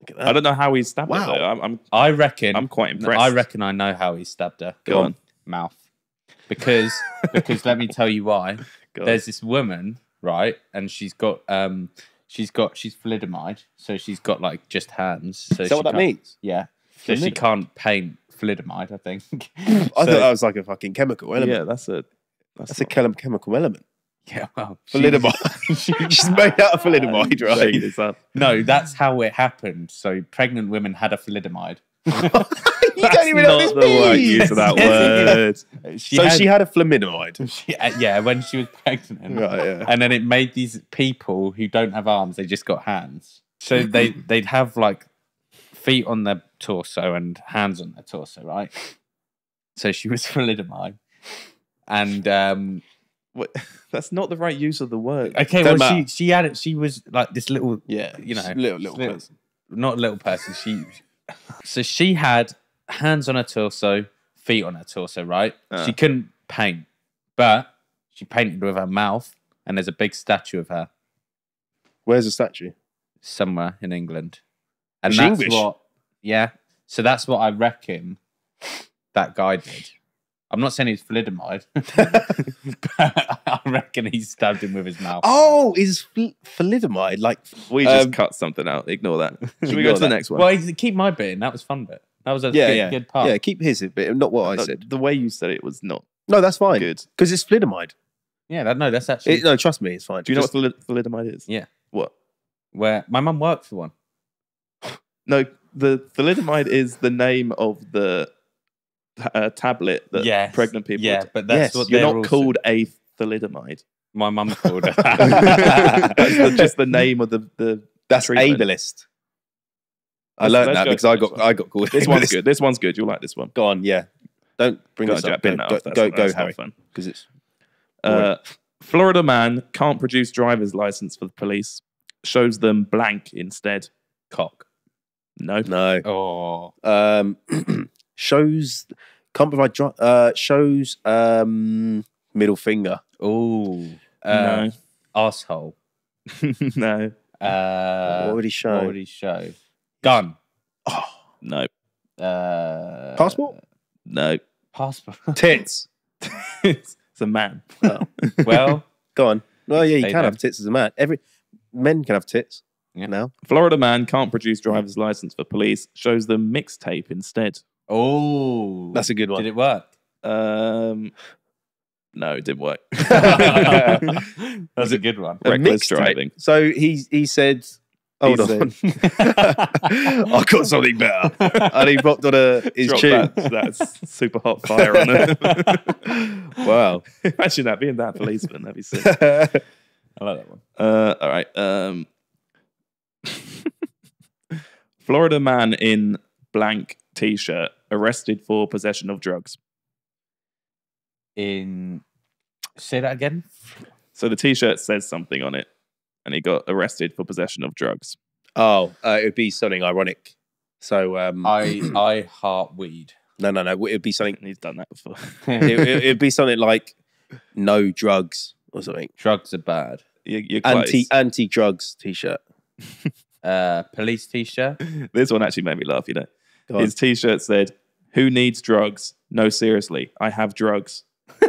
Look at I don't know how he stabbed Wow. it. Though. I'm, I'm I reckon I'm quite impressed. I reckon I know how he stabbed her. Go on. Mouth. Because because let me tell you why. Go on. There's this woman, right? And she's got um she's got she's thalidomide, so she's got like just hands. So Is that what that means? Yeah. So she can't paint thalidomide, I think. I So- thought that was like a fucking chemical element. yeah, that's a that's, That's a chem- chemical element. Yeah, well, she- Thalidomide. She's made out of thalidomide, right? No, that's how it happened. So pregnant women had a thalidomide. you don't even know what this the right means. use of that word. She so had, she had a flaminamide. she- uh, yeah, when she was pregnant. Right, yeah. and then it made these people who don't have arms they just got hands so they they'd have like feet on their torso and hands on their torso right so she was thalidomide and um What- That's not the right use of the word. okay Don't well she matter. she had it she was like this little Yeah, you know little little person. not a little person she so she had hands on her torso feet on her torso right Uh. she couldn't paint but she painted with her mouth and there's a big statue of her Where's the statue? somewhere in England. And she that's English? what yeah. So that's what I reckon that guy did. I'm not saying he's thalidomide, but I reckon he stabbed him with his mouth. Oh, is fl- thalidomide like? We just Um, cut something out. Ignore that. Should we go to the next one? Well, keep my bit in. That was fun bit. That was a Yeah, good, yeah, good part. yeah. Keep his bit, not what I said. the way you said it was not No, that's fine. good. because it's thalidomide. Yeah, that, no, that's actually It, no, trust me, it's fine. Do you know what thali- thalidomide is? Yeah. What? where my mum worked for one. No, the thalidomide is the name of the uh, tablet that Yes. pregnant people. Yeah, take. but that's Yes, what You're not also- called a thalidomide. My mum called it. That's the- just the name of the the. that's treatment. ableist. I learned that because I got one. I got called. This one's good. This one's good. You'll like this one. Go on, yeah. Don't bring Go this up. Jack, Go, that go, off. That's go, go that's Harry, fun. because it's Uh, Florida man can't produce driver's license for the police. Shows them blank instead. Cock. No. no. Oh, Um, shows can't provide. Uh, shows um middle finger. oh, uh, no. asshole. no. Uh, what would he show? What would he show? Gun. Oh no. Uh, Passport. No. Passport. Tits. it's a man. well, Go on. Well, yeah, you Hey, can have tits as a man. Every men can have tits. Yeah. Now. Florida man can't produce driver's license for police. Shows them mixtape instead. Oh, That's a good one. Did it work? Um, no, it didn't work. That's a good one. A Reckless mixtape. driving. So he he said, "Hold He on, said- I got something better." and he popped on a his Drop tune. that, that's super hot fire on it. wow. Imagine that being that policeman. That'd be sick. I like that one. Uh, all right. Um, Florida man in blank t-shirt arrested for possession of drugs. In say that again. So the t-shirt says something on it, and he got arrested for possession of drugs. oh, uh, it would be something ironic. So um, I I heart weed. no, no, no. It would be something. He's done that before. it, it, it'd be something like no drugs or something. Drugs are bad. You, you're. Anti anti drugs t shirt. Uh, police t-shirt. This one actually made me laugh. You know, Go. His T-shirt said, "Who needs drugs? No, seriously, I have drugs."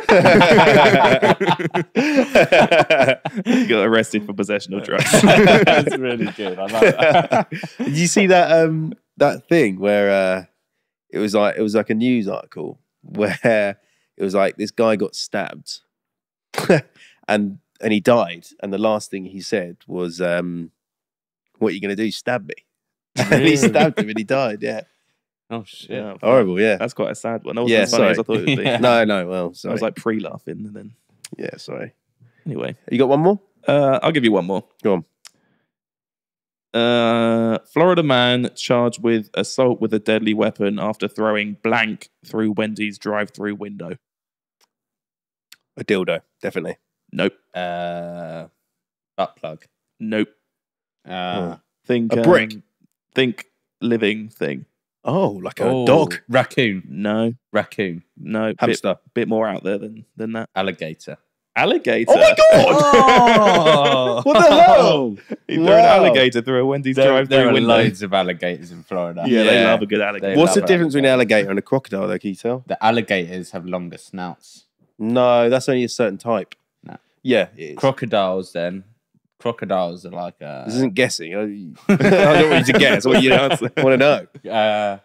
He got arrested for possession of drugs. That's really good. I like that. Did you see that um that thing where uh it was like it was like a news article where it was like this guy got stabbed and and he died and the last thing he said was um what are you gonna do stab me and he stabbed him and he died yeah Oh shit. Yeah, horrible yeah That's quite a sad one. That wasn't Yeah, as funny as I thought it would be. Yeah. no no well I sorry was like pre-laughing, and then yeah sorry anyway, you got one more uh, I'll give you one more. go on Uh, Florida man charged with assault with a deadly weapon after throwing blank through Wendy's drive-through window. a dildo definitely Nope, Uh, butt plug. nope. Uh, Think A brick. um, think living thing. Oh like a oh, dog Raccoon. No, Raccoon. no. Bit, hamster bit more out there than than that. Alligator. Alligator. oh my god Oh! what the hell He threw an alligator through a Wendy's There, drive-through there are window. loads of alligators in Florida. Yeah, they love a good alligator. They what's the love difference between an alligator. alligator and a crocodile though can you tell The alligators have longer snouts. No, that's only a certain type. No. Yeah, it is. Crocodiles, then, crocodiles are like uh, this isn't guessing. I, I don't want you to guess. I want you to answer. I want to know. uh,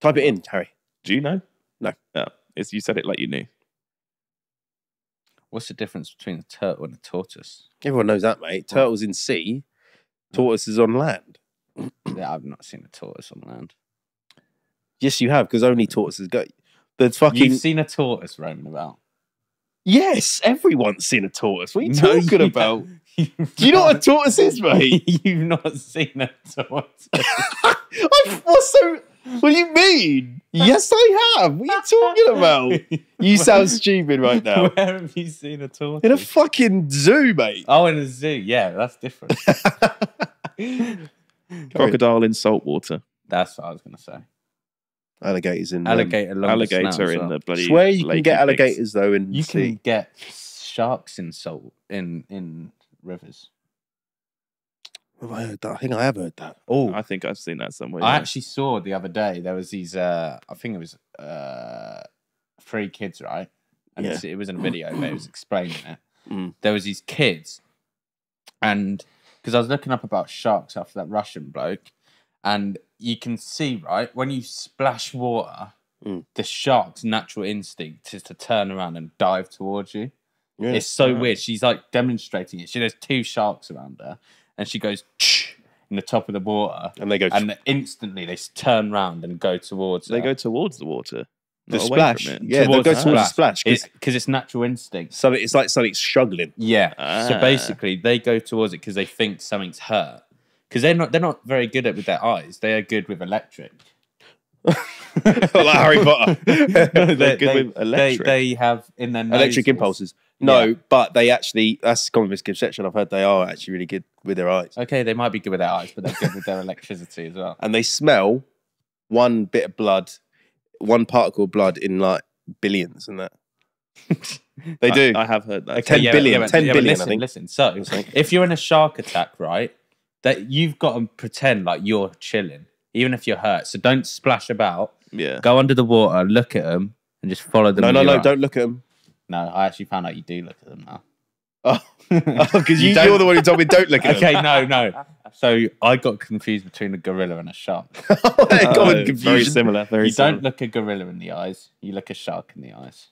Type it in, Harry. Do you know? No. No. it's you said it like you knew. what's the difference between a turtle and a tortoise? Everyone knows that, mate. Turtles in sea, tortoises on land. yeah, I've not seen a tortoise on land. Yes, you have, because only tortoises go. The fucking You've seen a tortoise roaming about. Yes, everyone's seen a tortoise. What are you No, talking you about? Do you know what a tortoise is, mate? You've not seen a tortoise. I, what's so? What do you mean? Yes, I have. What are you talking about? You sound stupid right now. Where have you seen a tortoise? In a fucking zoo, mate. oh, in a zoo. Yeah, that's different. Crocodile in salt water. that's what I was going to say. Alligators in um, Alligator, longer Alligator in well. the bloody. Swear you can get in Biggs. alligators though in You sea. can get sharks in salt in in rivers. Have I heard that? I think I have heard that. Oh, I think I've seen that somewhere. I yeah. actually saw the other day there was these uh I think it was uh three kids, right? And it's- it was in a video, but it was explaining it. Mm. There was these kids and because I was looking up about sharks after that Russian bloke, and you can see, right, when you splash water, Mm. the shark's natural instinct is to turn around and dive towards you. Yeah. It's so Right. weird. She's like demonstrating it. She there's two sharks around her, and she goes in the top of the water, and they go and instantly they turn round and go towards. They her. go towards the water. the splash. from it. Yeah, they go towards the splash because because it's, natural instinct. So It's like something's struggling. Yeah. So Ah. basically, they go towards it because they think something's hurt. Because they're not they're not very good at with their eyes. They are good with electric. like Harry Potter. They're they, good they- with they- electric. They, have in their Electric impulses. No, Yeah. but they actually. That's a common misconception. I've heard they are actually really good with their eyes, Okay, they might be good with their eyes, but they're good with their electricity as well. and they smell one bit of blood, one particle of blood in like billions, and that. they do. I, I have heard that. Okay. 10 billion, but- 10 but billion, I Listen, think. listen. So, if you're in a shark attack, right, that you've got to pretend like you're chilling, even if you're hurt. So don't splash about. Yeah. Go under the water, look at them, and just follow them. no, no, no! eye. Don't look at them. No, I actually found out you do look at them now. Oh, oh because you you, you're the one who told me don't look at them. Okay, no, no. So I got confused between a gorilla and a shark. them. Oh, Common Very confusion. similar. Very you similar. don't look a gorilla in the eyes. You look a shark in the eyes.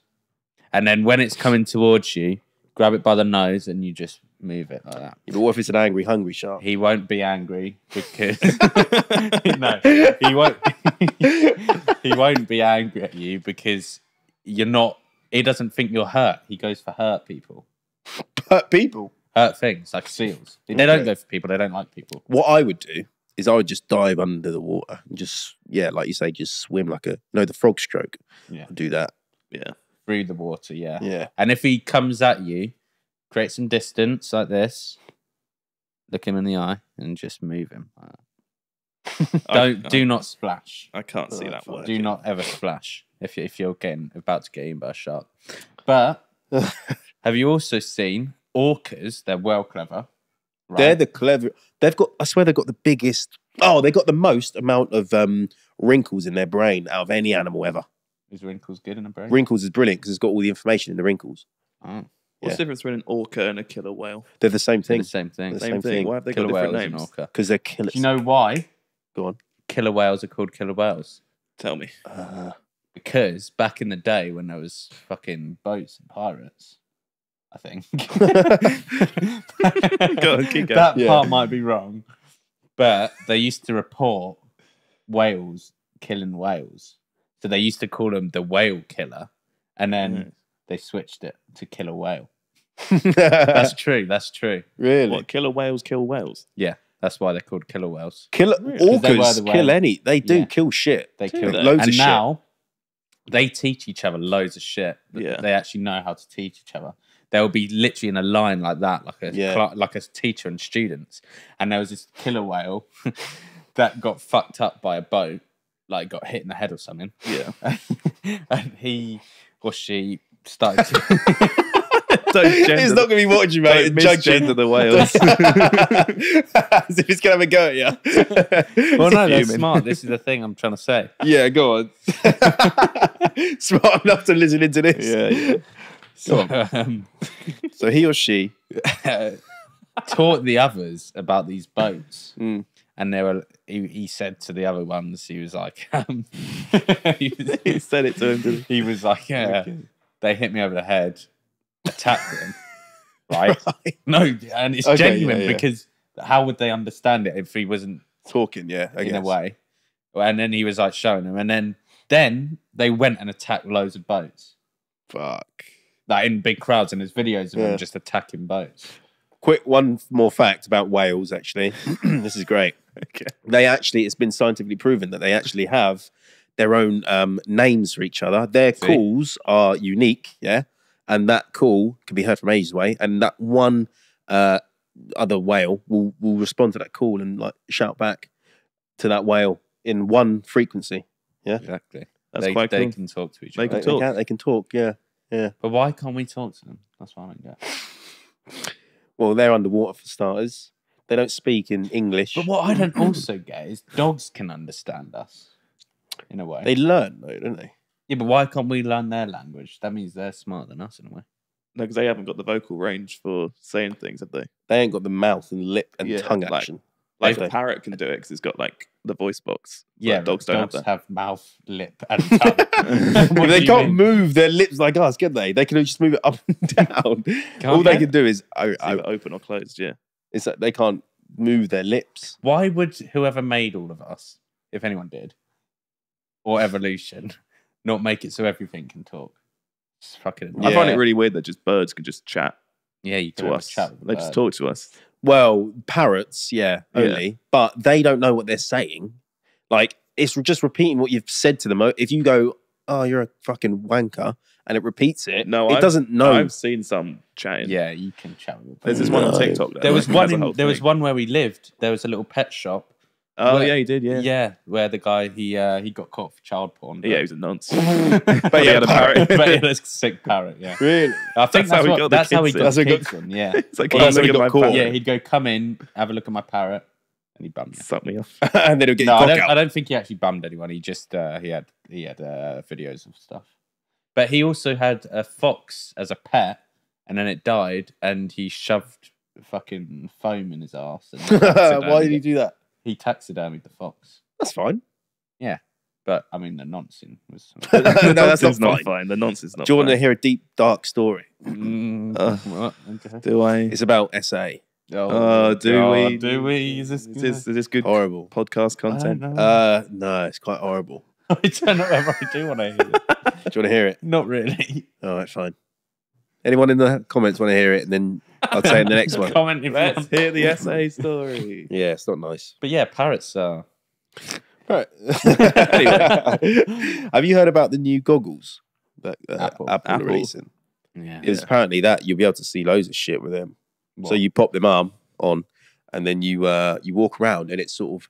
And then when it's coming towards you, grab it by the nose and you just move it like that. But what if it's an angry, hungry shark? He won't be angry because no, he won't. he won't be angry at you because you're not. He doesn't think you're hurt. He goes for hurt people, Hurt people. hurt things like seals. They don't go for people. They don't like people. What I would do is I would just dive under the water and just yeah, like you say, just swim like a no the frog stroke. Yeah. I'd do that. Yeah. Through the water, yeah. Yeah. And if he comes at you, create some distance like this. Look him in the eye and just move him. like that. I- Don't I, do not splash. I can't see that fuck. working. Do not ever splash if you, if you're getting about to get eaten by a shark. But have you also seen orcas? They're well clever. Right? They're the clever. They've got. I swear they've got the biggest. Oh, they got the most amount of um wrinkles in their brain out of any animal ever. Is wrinkles good in a brain? Wrinkles is brilliant because it's got all the information in the wrinkles. Oh, What's Yeah. the difference between an orca and a killer whale? They're the same thing. they're thing the same thing. The Same, same thing. thing. Why have they Killer got different whales names? because they're killers. Do you know why Go on. killer whales are called killer whales? Tell me. Uh, Because back in the day when there was fucking boats and pirates, I think. Go on, keep going. That Yeah. part might be wrong, but they used to report whales killing whales, so they used to call them the whale killer, and then Right. they switched it to killer whale. That's true. That's true. really What killer whales kill whales? Yeah, that's why they're called killer whales. Killer they were orcas the kill any. They do Yeah. kill shit. They Do kill they? Loads and of shit. now they teach each other loads of shit. Yeah. they actually know how to teach each other. They'll be literally in a line like that, like a Yeah. like a teacher and students. And there was this killer whale that got fucked up by a boat, like got hit in the head or something. Yeah. and he or she started to. Don't gender, He's not going to be watching, don't mate. and judging. misgender the whales. As if he's going to have a go at you. well, no, they're Human. smart. This is the thing I'm trying to say. yeah, go on. Smart enough to listen into this. yeah, yeah. So, um, So he or she. taught the others about these boats. Mm. And they were, he, he said to the other ones, he was like, um, he, was, He said it to him. Didn't he? he was like, yeah, they hit me over the head, attacked them, right? No, and it's Okay, genuine yeah, yeah. because how would they understand it if he wasn't Talking, yeah. I in a way? And then he was like showing them, and then then they went and attacked loads of boats, Fuck. like in big crowds, and there's videos of Yeah. them just attacking boats. Quick one more fact about whales, actually. this is great. Okay. They actually, it's been scientifically proven that they actually have their own um, names for each other. Their See? calls are unique, yeah? And that call can be heard from ages away. And that one uh, other whale will, will respond to that call and like shout back to that whale in one frequency. Yeah, exactly. That's they, quite they cool. can talk to each They other. can They, they talk. can, they can talk, Yeah, yeah. But why can't we talk to them? That's what I don't get. Well, they're underwater for starters. They don't speak in English. But what I don't also get is dogs can understand us in a way. They learn, though, don't they? Yeah, but why can't we learn their language? That means they're smarter than us in a way. No, because they haven't got the vocal range for saying things, have they? They ain't got the mouth and lip and Yeah, tongue like- action. Like They- a parrot can do it because it's got like the voice box. but Yeah, dogs don't dogs have have, that. mouth, lip, and tongue. Well, What they you can't mean? move their lips like us, can they? They can just move it up and down. All they they? can do is, I, It's I, either open or closed. Yeah. it's that they can't move their lips. Why would whoever made all of us, if anyone did, or evolution, not make it so everything can talk? It's fucking. I find it really weird that just birds can just chat yeah, you can to us. chat with a They just talk to us. Well, parrots, yeah, Yeah. only, but they don't know what they're saying. Like it's just repeating what you've said to them. Uh, if you go, "Oh, you're a fucking wanker," and it repeats it, No, it I've- doesn't know. I've seen some chatting. Yeah, you can chat with a bird. There's this one on TikTok. that, There was one. In, whole there was one where we lived. There was a little pet shop. Oh where- yeah, he did. Yeah, Yeah. where the guy he uh, he got caught for child porn. Yeah, he was a nonce. but he had a parrot. but he had a sick parrot. Yeah, really? I think That's that's, how he got the that's how he kids got in. the That's how kids. Yeah, It's like, Well, that's how he got caught. Yeah, he'd go come in, have a look at my parrot, and he bummed. me. Suck me off. and then he'll get No, I don't, out. I don't think he actually bummed anyone. He just uh, he had he had uh, videos of stuff. But he also had a fox as a pet, and then it died, and he shoved fucking foam in his ass. And Why did he do that? He taxidermied the fox. That's fine. Yeah. But I mean, the nonsense was. No, no, that's that's not not fine. fine. The nonsense is not Do you want to fine. hear a deep, dark story? Mm, Uh, what? Okay. Do I? It's about SA. Oh, do God, we? Do we? Is this? Is this, is this good Horrible. podcast I don't content? know. Uh, no, it's quite horrible. I don't know whether I do want to hear it. Do you want to hear it? Not really. All right, fine. Anyone in the comments want to hear it, and then I'll say in the next one. Comment if you Let's want. hear the essay story. Yeah, it's not nice. But yeah, parrots are. Right. anyway, have you heard about the new goggles that uh, Apple. Apple, Apple. are releasing? Yeah. It's apparently that you'll be able to see loads of shit with them. So you pop them arm on, and then you uh you walk around, and it sort of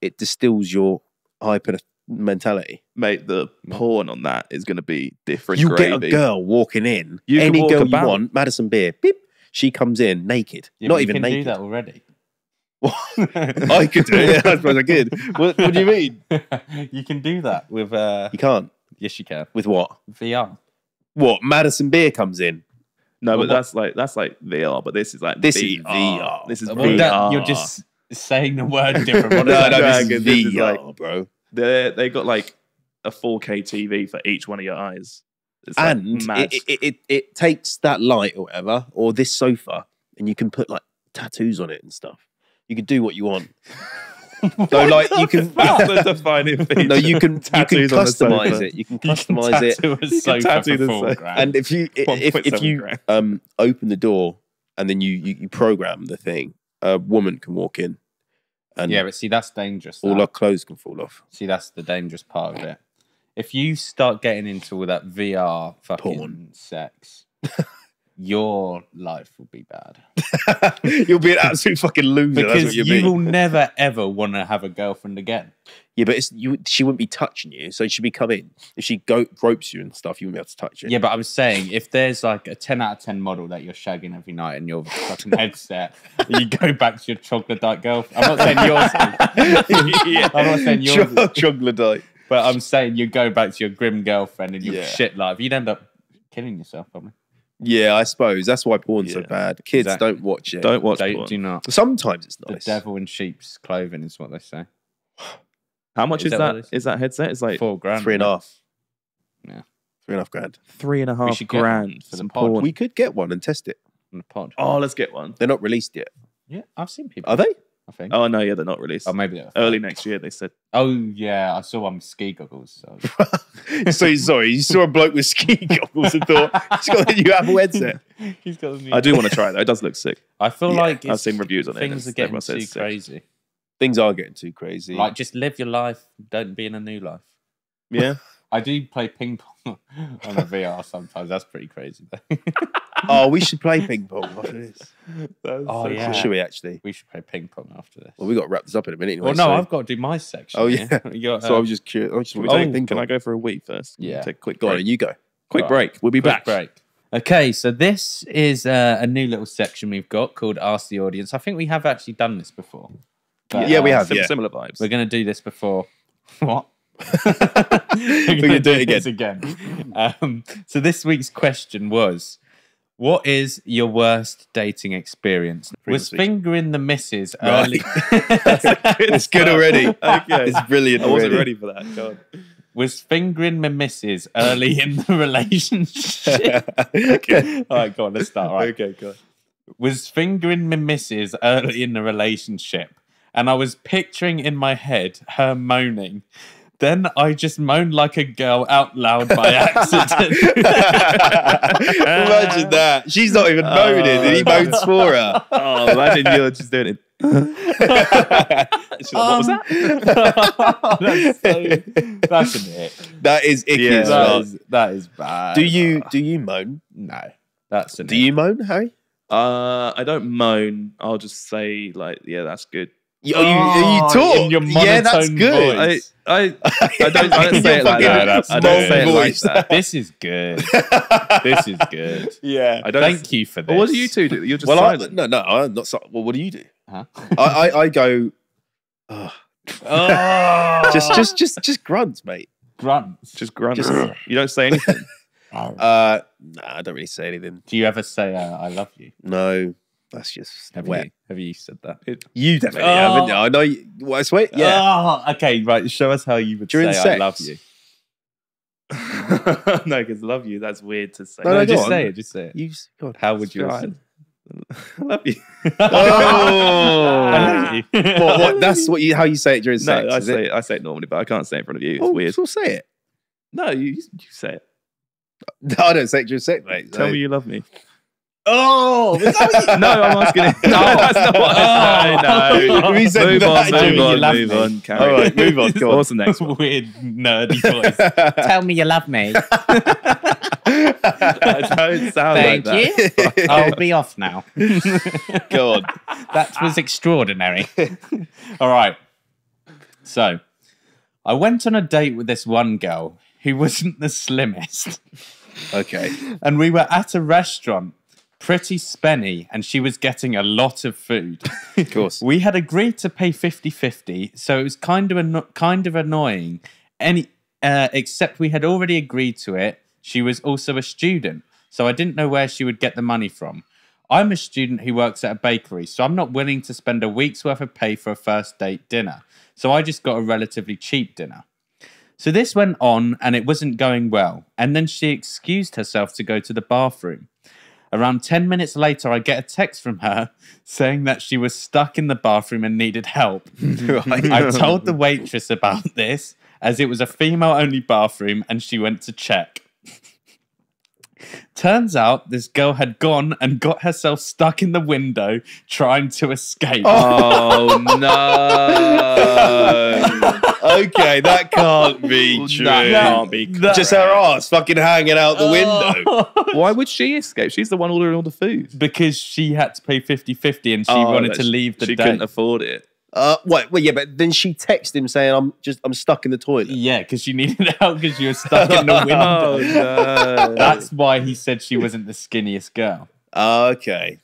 it distills your hyper mentality. Mate, the porn on that is going to be different You gravy. get a girl walking in, You any walk girl about. you want, Madison Beer, beep, she comes in naked, Yeah, not but you even can naked. do that already. I could do it. I suppose I could. What, what do you mean? you can do that with. Uh, You can't. yes, you can. With what? VR. What? Madison Beer comes in. No, Well, but that's like that's like VR, but this is like This is VR. VR. This is Well, VR. that- you're just saying the word different. What No, does no, this Dragon, is this is VR, like- bro. They they got like a 4K TV for each one of your eyes. It's like And mad. it, it, it, it takes that light or whatever, or this sofa, and you can put like tattoos on it and stuff. You can do what you want. so like you can That's the defining feature. no, you can you can Tattoos on the customize it. You can You can customize it. tattoo a can tattoo the sofa. And if you if, if 1.7 you grand. um open the door and then you, you you program the thing, a woman can walk in, and yeah, but see, that's dangerous. all that. our clothes can fall off. See, that's the dangerous part of it. If you start getting into all that VR fucking Porn. sex, your life will be bad You'll be an absolute fucking loser. that's because you be. will never ever want to have a girlfriend again. Yeah, but it's you. She wouldn't be touching you, so she'd be coming. If she go gropes you and stuff, you wouldn't be able to touch it. Yeah, but I was saying if there's like a ten out of ten model that you're shagging every night in your fucking headset, you go back to your troglodyte girlfriend. I'm not saying yours, yeah. I'm not saying yours Troglodyte. but I'm saying you go back to your grim girlfriend and your Yeah. shit life. You'd end up killing yourself, probably. Yeah, I suppose that's why porn's so Yeah. bad. Kids Exactly. don't watch it. Don't watch Don't, porn. do not. Sometimes it's The devil in sheep's clothing is what they say. How much Is is, that that? what it Is that headset? It's like Four grand. Three and a half. Yeah. Three and a half grand. three and a half should get one grand for for the some pod. porn. We could get one and test it. on the pod. oh, let's get one. They're not released yet. Yeah, I've seen people. Are they? I think. Oh no, yeah, they're not released. Oh, maybe. they're- Early next year, they said. Oh yeah, I saw one with ski goggles. So. so sorry, you saw a bloke with ski goggles and thought he's got a new Apple headset. He's got the new- I do want to try it though. It does look sick. I feel Yeah, like I've seen reviews on it. things are getting too sick. crazy. Things are getting too crazy. Like, just live your life. Don't be in a new life. Yeah. I do play ping pong on a VR sometimes. That's pretty crazy. Oh, we should play ping pong after this. Oh, yeah. Should we actually? we should play ping pong after this. Well, we got to wrap this up in a minute. Anyway, Well, no, so- I've got to do my section. Oh, yeah. You got, So I was just curious. I just Can we want to take- ping can. I go for a week first? Yeah. Take a quick Go break. and you go. Quick Right. break. We'll be quick back. break. Okay, so this is uh, a new little section we've got called Ask the Audience. I think we have actually done this before. But, Yeah, we uh, have. Sim- yeah. Similar vibes. We're going to do this before. What? We're gonna do it this again. Um, so this week's question was, "What is your worst dating experience?" Was fingering the Right. early? It's good already. Okay. It's brilliant. I wasn't already. ready for that. God. was fingering my missus early in the relationship? okay. All right, go on. Let's start. Right. Okay, good. was fingering my missus early in the relationship, and I was picturing in my head her moaning. Then I just moaned like a girl out loud by accident. Imagine that. She's not even moaning, and he moans for her. Oh, imagine you're just doing it. She's like, what was that? that's, so, that's an it. That is icky Yeah. as That well. is, that is bad. Do you do you moan? No, that's an Do it. you moan, Harry? Uh, I don't moan. I'll just say like, yeah, that's good. You, you, you Oh, talk. in your yeah, that's good. voice. I, I, I don't, I don't say it like that. fucking I don't say it like that. This is good. this is good. yeah. I don't. Thank you for this. Well, what do you two do? You're just Well, I, no, no, I'm not. si- Well, what do you do? Huh? I, I, I go. "Ugh." Oh, just, just, just, just grunts, mate. grunts. Just grunt. you don't say anything. Uh, nah, I don't really say anything. Do you ever say uh, "I love you"? No, that's just Have wet. you? Have you said that? You definitely Oh. haven't. you? I know. You, what I swear. Yeah. Oh, okay. Right. Show us how you would During say "I love you." no, because love you. That's weird to say. No, No, no, just on. say it. Just say it. You. God. How would you? Right. I love you. Oh. I love you. what, what, that's what you. How you say it during No, sex? I say it? it? I say it normally, but I can't say it in front of you. It's Oh, weird. So say it. No, you you say it. No, I don't say it during sex, mate. Tell so- me you love me. Oh, that No, I'm asking it. No, that's not what I Oh. No, no. We said move that on, move on, move me. on. Carry All on. right, move on. Go on. What's the next one? weird nerdy voice? Tell me you love me. I don't sound Thank like that. you. I'll be off now. Go on. That was extraordinary. All right. So, I went on a date with this one girl who wasn't the slimmest, Okay. and we were at a restaurant pretty spenny and she was getting a lot of food. Of course. we had agreed to pay 50-50, so it was kind of anno- kind of annoying. Any uh, except we had already agreed to it. She was also a student, so I didn't know where she would get the money from. I'm a student who works at a bakery, so I'm not willing to spend a week's worth of pay for a first date dinner. So I just got a relatively cheap dinner. So this went on and it wasn't going well. And then she excused herself to go to the bathroom. Around 10 minutes later, I get a text from her saying that she was stuck in the bathroom and needed help. I told the waitress about this as it was a female only bathroom and she went to check. Turns out this girl had gone and got herself stuck in the window trying to escape. Oh no! okay, that can't be true. That can't be. That- Just her ass fucking hanging out the window. Oh. Why would she escape? She's the one ordering all the food. because she had to pay 50 50 and she Oh, wanted to leave the She day. couldn't afford it. Uh, what? Well, yeah, but then she texted him saying, "I'm just, I'm stuck in the toilet." Yeah, because she needed help because you were stuck in the window. Oh no! That's why he said she wasn't the skinniest girl. Okay,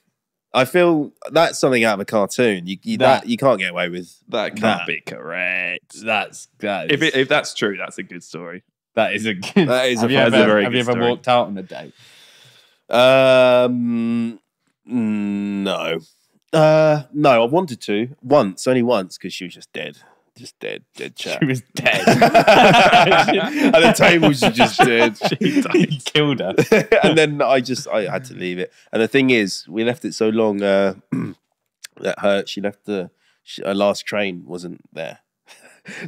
I feel that's something out of a cartoon. You, you that, That- you can't get away with. that can't That- be correct. That's that. If it, if that's true, that's a good story. that is a good. That is a have you ever, a very have you ever story. walked out on a date? Um, no, uh, no. I wanted to once, only once, because she was just dead, just dead, dead chat. She was dead. At the table, she just did. he killed her. and then I just I had to leave it. And the thing is, we left it so long uh, that her she left the she, her last train wasn't there,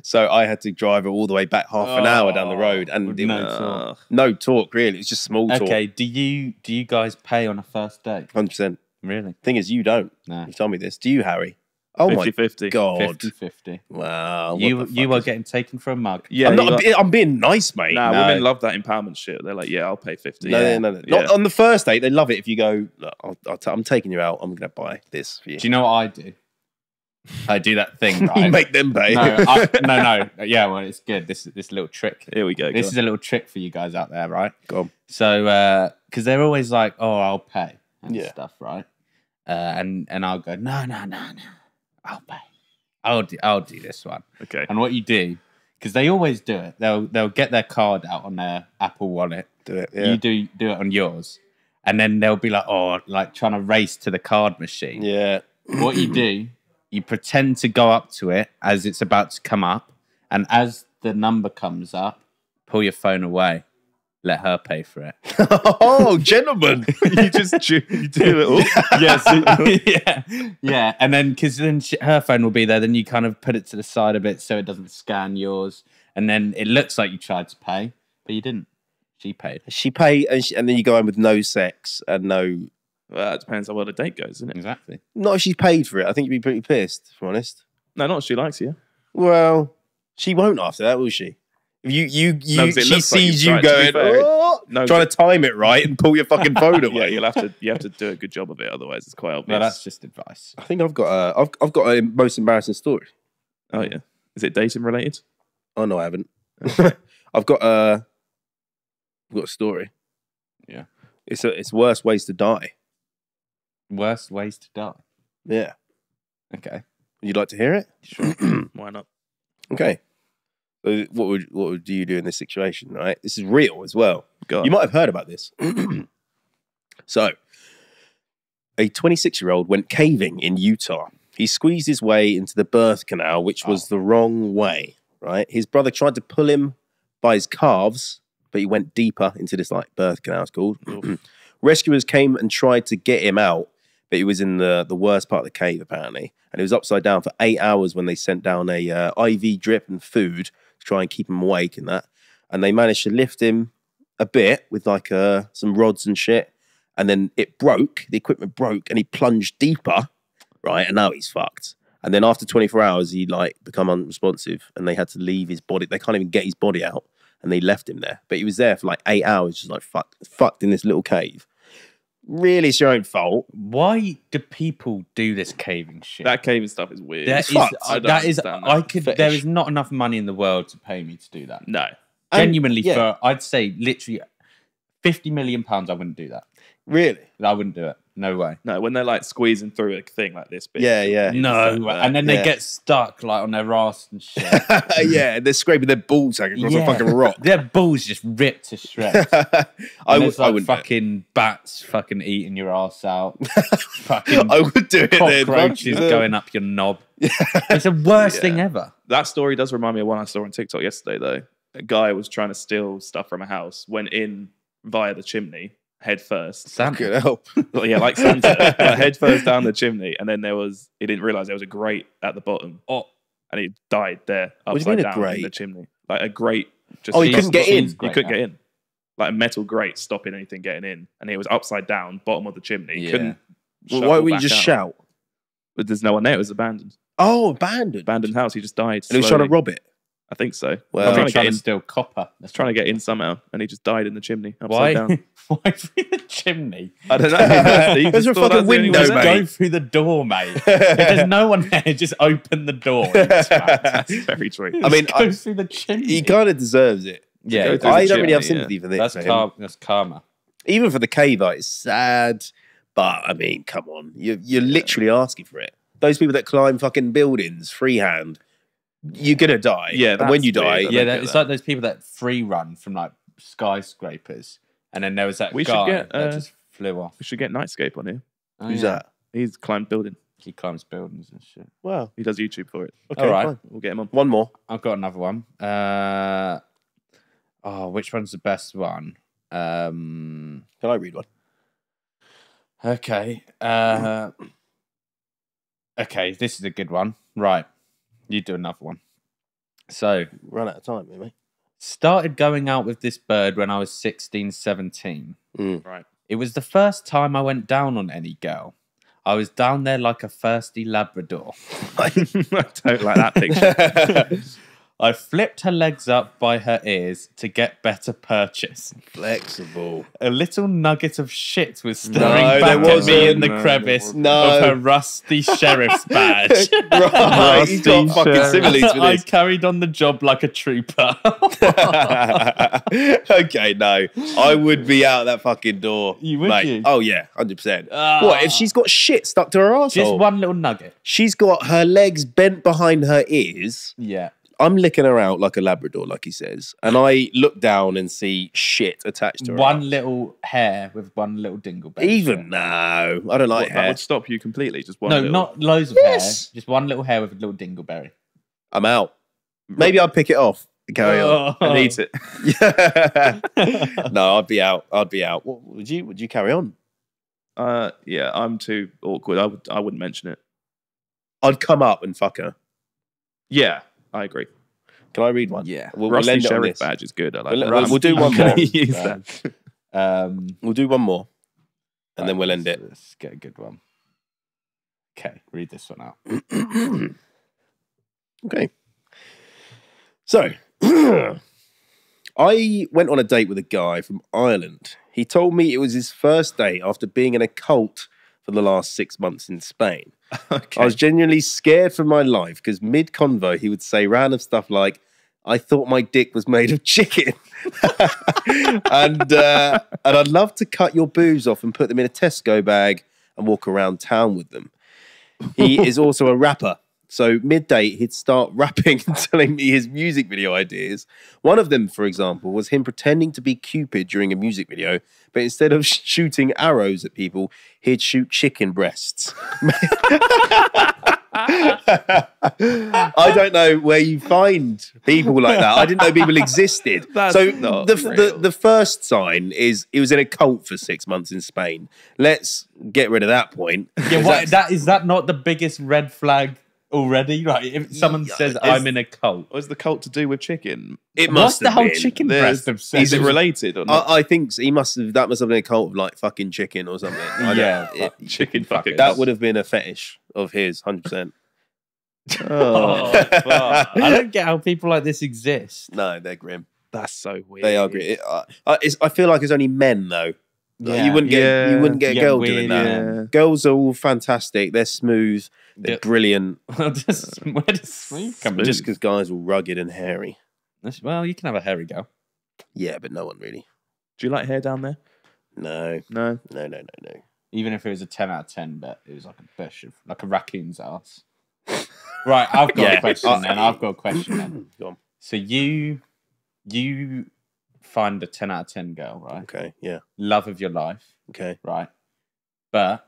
so I had to drive her all the way back half an hour down the road, and it no talk. no talk really. It's just small talk. Okay, do you do you guys pay on a first date? hundred percent. Really? Thing is, you don't. No. You told me this. Do you, Harry? Oh 50 my 50. god! 50 50. Wow. You you are is- getting taken for a mug. Yeah, I'm not. got- I'm being nice, mate. Nah, no. women love that empowerment shit. They're like, yeah, I'll pay 50. No, Yeah. no, no, no. Yeah. Not on the first date. They love it if you go. Look, I'll, I'll t- I'm taking you out. I'm going to buy this for you. Do you know what I do? I do that thing, You right? make them pay. no, I, no, no. Yeah, well, it's good. This this little trick. Here we go. This go is a little trick for you guys out there, right? Go on. So, uh, because they're always like, "Oh, I'll pay" and Yeah. stuff, right? Uh, and and I'll go, "No, no, no, no, I'll pay. I'll do, I'll do this one." Okay. And what you do, because they always do it, they'll they'll get their card out on their Apple Wallet. Do it. Yeah. You do do it on yours, and then they'll be like, "Oh, like trying to race to the card machine." yeah. what you do, you pretend to go up to it as it's about to come up, and as the number comes up, pull your phone away, let her pay for it. oh, gentlemen. you just do, you do it all. yes, yeah, yeah, and then because then she, her phone will be there, then you kind of put it to the side a bit so it doesn't scan yours, and then it looks like you tried to pay, but you didn't. She paid. she paid, and, she, and then you go in with no sex and no. Well, that depends on where the date goes, isn't it? Exactly. Not if she paid for it. I think you'd be pretty pissed, if I'm honest. No, not if she likes you. Well, she won't after that, will she? If you you you No, 'cause it she looks like sees you've you tried, to going, fair. "Oh," No, trying to time it right and pull your fucking phone Yeah, away. you'll have to you have to do a good job of it, otherwise it's quite obvious. Well, that's just advice. I think I've got a I've I've got a most embarrassing story. oh yeah. Is it dating related? Oh no, I haven't. I've got a I've got a story. Yeah. It's a it's worse ways to die. Worst ways to die. Yeah. Okay. Would you like to hear it? Sure. Why not? Okay. What would what would you do in this situation? Right. This is real as well. You might have heard about this. so, a 26 year old went caving in Utah. He squeezed his way into the birth canal, which was the wrong way. Right. His brother tried to pull him by his calves, but he went deeper into this like birth canal. It's called. Rescuers came and tried to get him out, but he was in the the worst part of the cave apparently, and he was upside down for eight hours when they sent down a uh, IV drip and food try and keep him awake and that. And they managed to lift him a bit with like uh, some rods and shit, and then it broke. The equipment broke, and he plunged deeper, right? And now he's fucked. And then after 24 hours, he like become unresponsive, and they had to leave his body. They can't even get his body out, and they left him there. But he was there for like eight hours, just like fuck, fucked in this little cave. Really, it's your own fault. Why do people do this caving shit? That caving stuff is weird. That It's is, fucked. I don't that is, understand I could. Fetish. There is not enough money in the world to pay me to do that. no. And- Genuinely, yeah. for I'd say literally Fifty million pounds, I wouldn't do that. Really? I wouldn't do it. No way. No, when they're like squeezing through a thing like this. Big, Yeah, yeah. No, so and then they Yeah. get stuck like on their ass and shit. yeah, they're scraping their balls like across a fucking rock. Their balls just ripped to shreds. I, And would, there's, I like wouldn't. do fucking bats fucking eating your ass out. fucking I would do it then. cockroaches fuck. going up your knob. It's the worst thing ever. That story does remind me of one I saw on TikTok yesterday, though. A guy was trying to steal stuff from a house, went in via the chimney, head first. Santa. Good help. Well, yeah, like Santa, but head first down the chimney, and then there was he didn't realize there was a grate at the bottom, Oh, and he died there What do you upside mean a down in grate? the chimney, like a grate. Just Oh, he couldn't get in? He Grate, couldn't yeah. get in, like a metal grate stopping anything getting in, and it was upside down, bottom of the chimney. He Yeah. Couldn't. Well, shuffle why would you back just out. shout? But there's no one there. It was abandoned. Oh, abandoned. Abandoned house. He just died. And he was trying to rob it. I think so. Well, I'm trying trying to get in. steal copper. That's trying to get in somehow, and he just died in the chimney upside Why? down. Why through the chimney? I don't know. There's a fucking that's the window, way Just there. mate. go through the door, mate. if there's no one there, just open the door. That's very true. I mean, Just go I- through the chimney. he kind of deserves it. yeah, go he through does. I don't really have chimney, sympathy for this. that's for him. karma. That's karma. Even for the cave cavite, it's sad. But I mean, come on, you're you're literally asking for it. Those people that climb fucking buildings freehand, you're gonna die. Yeah, and when you die, weird. Yeah, that, it's that. like those people that free run from like skyscrapers, and then there was that We should guy get, that uh, just flew off. We should get Nightscape on here. Oh, who's yeah. that? He's climbed building. He climbs buildings and shit. Wow. He does YouTube for it. Okay, All right. fine. We'll get him on. One more. I've got another one. Uh, oh, which one's the best one? Um, Can I read one? okay. Uh, okay, this is a good one. Right, you do another one. So, Run out of time, mate. started going out with this bird when I was 16, 17. Mm. Right. It was the first time I went down on any girl. I was down there like a thirsty Labrador. I don't like that picture. I flipped her legs up by her ears to get better purchase. Flexible. A little nugget of shit was staring back at me in the No, crevice. No. of her rusty sheriff's badge. right, got Rusty fucking similes for I this. carried on the job like a trooper. okay, no, I would be out that fucking door. You would, mate. you? Oh yeah, hundred percent. Ah. What if she's got shit stuck to her Just asshole? one little nugget. She's got her legs bent behind her ears. Yeah. I'm licking her out like a Labrador, like he says, and I look down and see shit attached to her. One arse. little hair with one little dingleberry. Even no, I don't like What, that hair. would stop you completely. Just one. No, little- not loads of Yes. hair. Just one little hair with a little dingleberry. I'm out. Maybe I'll pick it off. and Carry on. and eat it. no, I'd be out. I'd be out. What, would you? Would you carry on? Uh, yeah, I'm too awkward. I would. I wouldn't mention it. I'd come up and fuck her. Yeah, I agree. Can I read one? Yeah. We'll, we'll Rusty end it sheriff this. badge is good. I like We'll, that. we'll- we'll do Rusty one more. Use sheriff that. Um, We'll do one more, and then we'll end let's- it. Let's get a good one. Okay, read this one out. okay. So, I went on a date with a guy from Ireland. He told me it was his first date after being in a cult for the last six months in Spain. Okay. I was genuinely scared for my life because mid convo he would say random stuff like, "I thought my dick was made of chicken," and uh, and I'd love to cut your boobs off and put them in a Tesco bag and walk around town with them. He is also a rapper. So midday, he'd start rapping and telling me his music video ideas. One of them, for example, was him pretending to be Cupid during a music video, but instead of shooting arrows at people, he'd shoot chicken breasts. I don't know where you find people like that. I didn't know people existed. That's so not the, the the first sign is he was in a cult for six months in Spain. Let's get rid of that point. Yeah, what, that is that not the biggest red flag already? Right, if someone Yeah, says is- I'm in a cult, What's the cult to do with chicken? It what's must the whole been. chicken There's- breast Is it related or not? I, I think so. he must have. That must have been a cult of like fucking chicken or something. I don't- Yeah, it- chicken fucking. that would have been a fetish of his, hundred percent. Oh, fuck. I don't get how people like this exist. No, they're grim. That's so weird. They are grim. It, it's, I feel like it's only men though. Like, Yeah. you wouldn't get you wouldn't get a Yeah, girl weird, doing that. yeah. Girls are all fantastic. They're smooth. They're Yeah. brilliant. Just- Where does smooth come? Just because guys are rugged and hairy. Well, you can have a hairy girl. Yeah, but no one really. Do you like hair down there? No, No. no, no, no, no. Even if it was a 10 out of 10 bet, it was like a bush of, like a raccoon's ass. right, I've got Yeah. a question Uh, then. I've got a question then. Go on. So you you find a 10 out of 10 girl, right? Okay, yeah, Love of your life, okay. right? But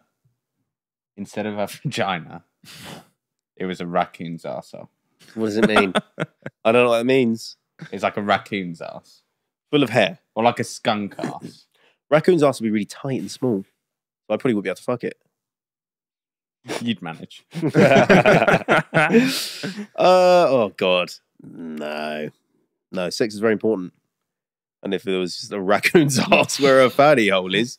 instead of a vagina, it was a raccoon's arsehole. What does it mean? I don't know what that means. It's like a raccoon's ass. Full of hair. Or like a skunk ass. Raccoons ass to be really tight and small. So I probably would be able to fuck it. You'd manage. uh, oh God, no, no. Sex is very important. And if there was just a raccoon's ass where a fatty hole is,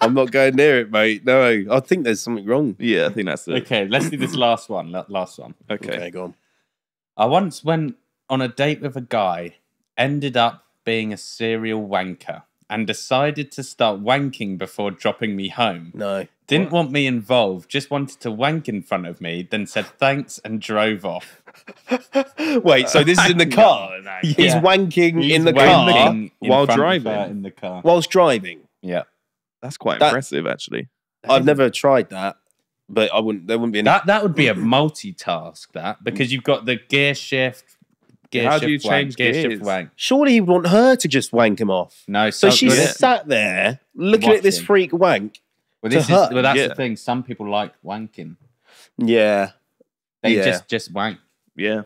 I'm not going near it, mate. No, I think there's something wrong. Yeah, I think that's it. okay, let's do this last one. la- Last one. Okay. Okay, go on. I once went on a date with a guy, ended up being a serial wanker, and decided to start wanking before dropping me home. No. Didn't want me involved, just wanted to wank in front of me, then said thanks and drove off. Wait, so this is in the car. He's Yeah. wanking He's in the wanking car in while driving? in the car. whilst driving. Yeah. That's quite That- impressive, actually. I've never tried that, but I wouldn't. There wouldn't be any. That that would be a multitask, that, because you've got the gear shift, gear How shift do you wank, change gear gears? shift wank. Surely he'd want her to just wank him off. No, So some- she's well, this- sat there looking at this freak wank. well, to this is, her. well, that's Yeah. the thing. Some people like wanking. Yeah. They Yeah. just just wank. Yeah.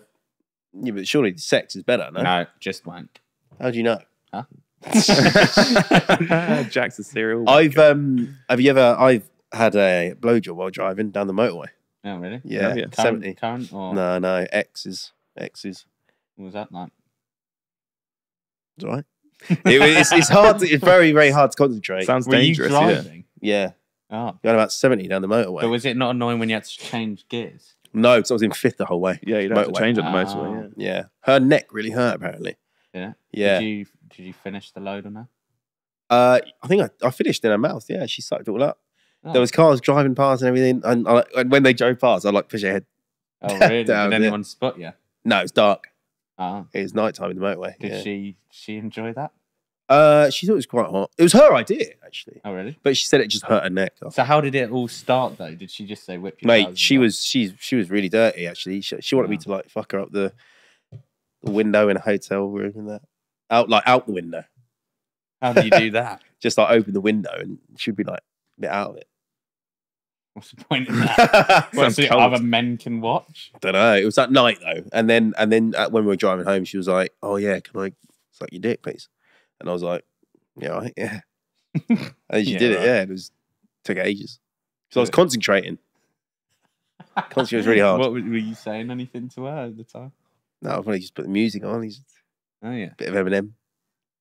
Yeah, but surely sex is better, no? No, just wank. How do you know? Huh? Jack's a serial. I've um have you ever I've had a blowjob while driving down the motorway. Oh, really? Yeah, yeah. Current, seventy. current or No, no, X's. X's. what was that like? It's all right. it, it's, it's hard to, it's very, very hard to concentrate. Sounds Were you dangerous. Yeah. driving? yeah. Oh, Going about seventy down the motorway. but was it not annoying when you had to change gears? No, because I was in fifth the whole way. Yeah, you don't have to Motorway. change on the Ah. motorway. Yeah. Her neck really hurt apparently. Yeah. Yeah. Did you did you finish the load on her? Uh I think I, I finished in her mouth, yeah. She sucked it all up. Oh. There was cars driving past and everything, and, I, and when they drove past, I'd like push her head. Oh, really? Down Did there. anyone spot you? No, it's dark. Oh. It was night time in the motorway. Did yeah. she she enjoy that? Uh, she thought it was quite hot. It was her idea actually, Oh, really? but she said it just hurt her neck. So how did it all start though? Did she just say whip your Mate, she was she's she was really dirty actually. She, she wanted me to like fuck her up the the window in a hotel room and that out like out the window. How do you do that? Just like open the window and she'd be like a bit out of it. What's the point in that? Sounds so cold. other men can watch? Don't know. It was that night though, and then and then uh, when we were driving home, she was like, "Oh yeah, can I suck your dick, please?" And I was like, "Yeah, right, yeah." and then she Yeah, did right. it. Yeah, it was took ages. So I was concentrating. Concentrating was really hard. What were were you saying anything to her at the time? No, I probably just put the music on. He's Oh yeah. a bit of Eminem,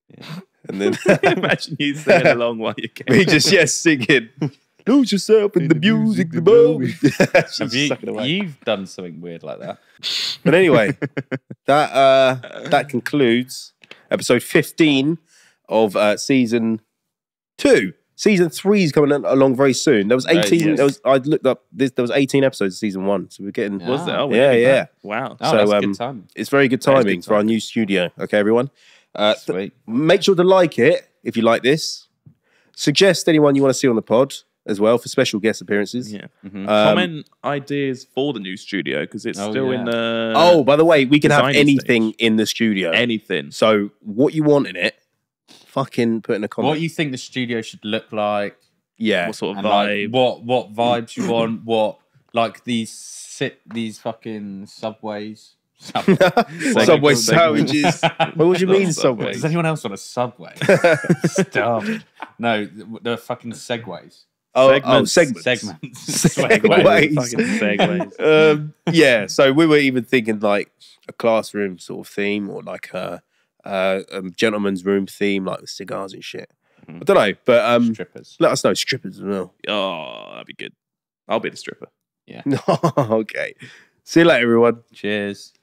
Yeah. and then Imagine you singing along while you're we just yeah singing. Lose yourself in the music, the moment. She's Have you, sucking away. you've done something weird like that. But anyway, that uh, that concludes episode fifteen of uh, season two. Season three is coming along very soon. There was Right, eighteen. yes. There was I looked up. This, there was eighteen episodes of season one, so we're getting. Yeah. Was there? Oh, Yeah, really? yeah. Wow. Oh, So, that's um, good time. It's very good timing good for our new studio. Okay, everyone. Uh, th- Sweet. make sure to like it if you like this. Suggest anyone you want to see on the pod as well for special guest appearances. Yeah. Mhm. Um, Comment ideas for the new studio because it's Oh, still in yeah. the. oh, by the way, we can have designing anything in the studio. anything. So what you want in it, fucking put in a comment. what you think the studio should look like? yeah. What sort of and like, vibe? what what vibes you want? What like these sit these fucking subways? Subway. Subway sandwiches. what would you mean Subway? Does anyone else want a subway? Starving. No, the, the fucking segways. Oh, oh, Segments. segments. Segments. Segways. Fucking um, yeah, so we were even thinking like a classroom sort of theme or like a, a, a gentleman's room theme, like with cigars and shit. Mm-hmm. I don't know, but um, Strippers. let us know. Strippers as well. Oh, that'd be good. I'll be the stripper. Yeah. okay. See you later, everyone. Cheers.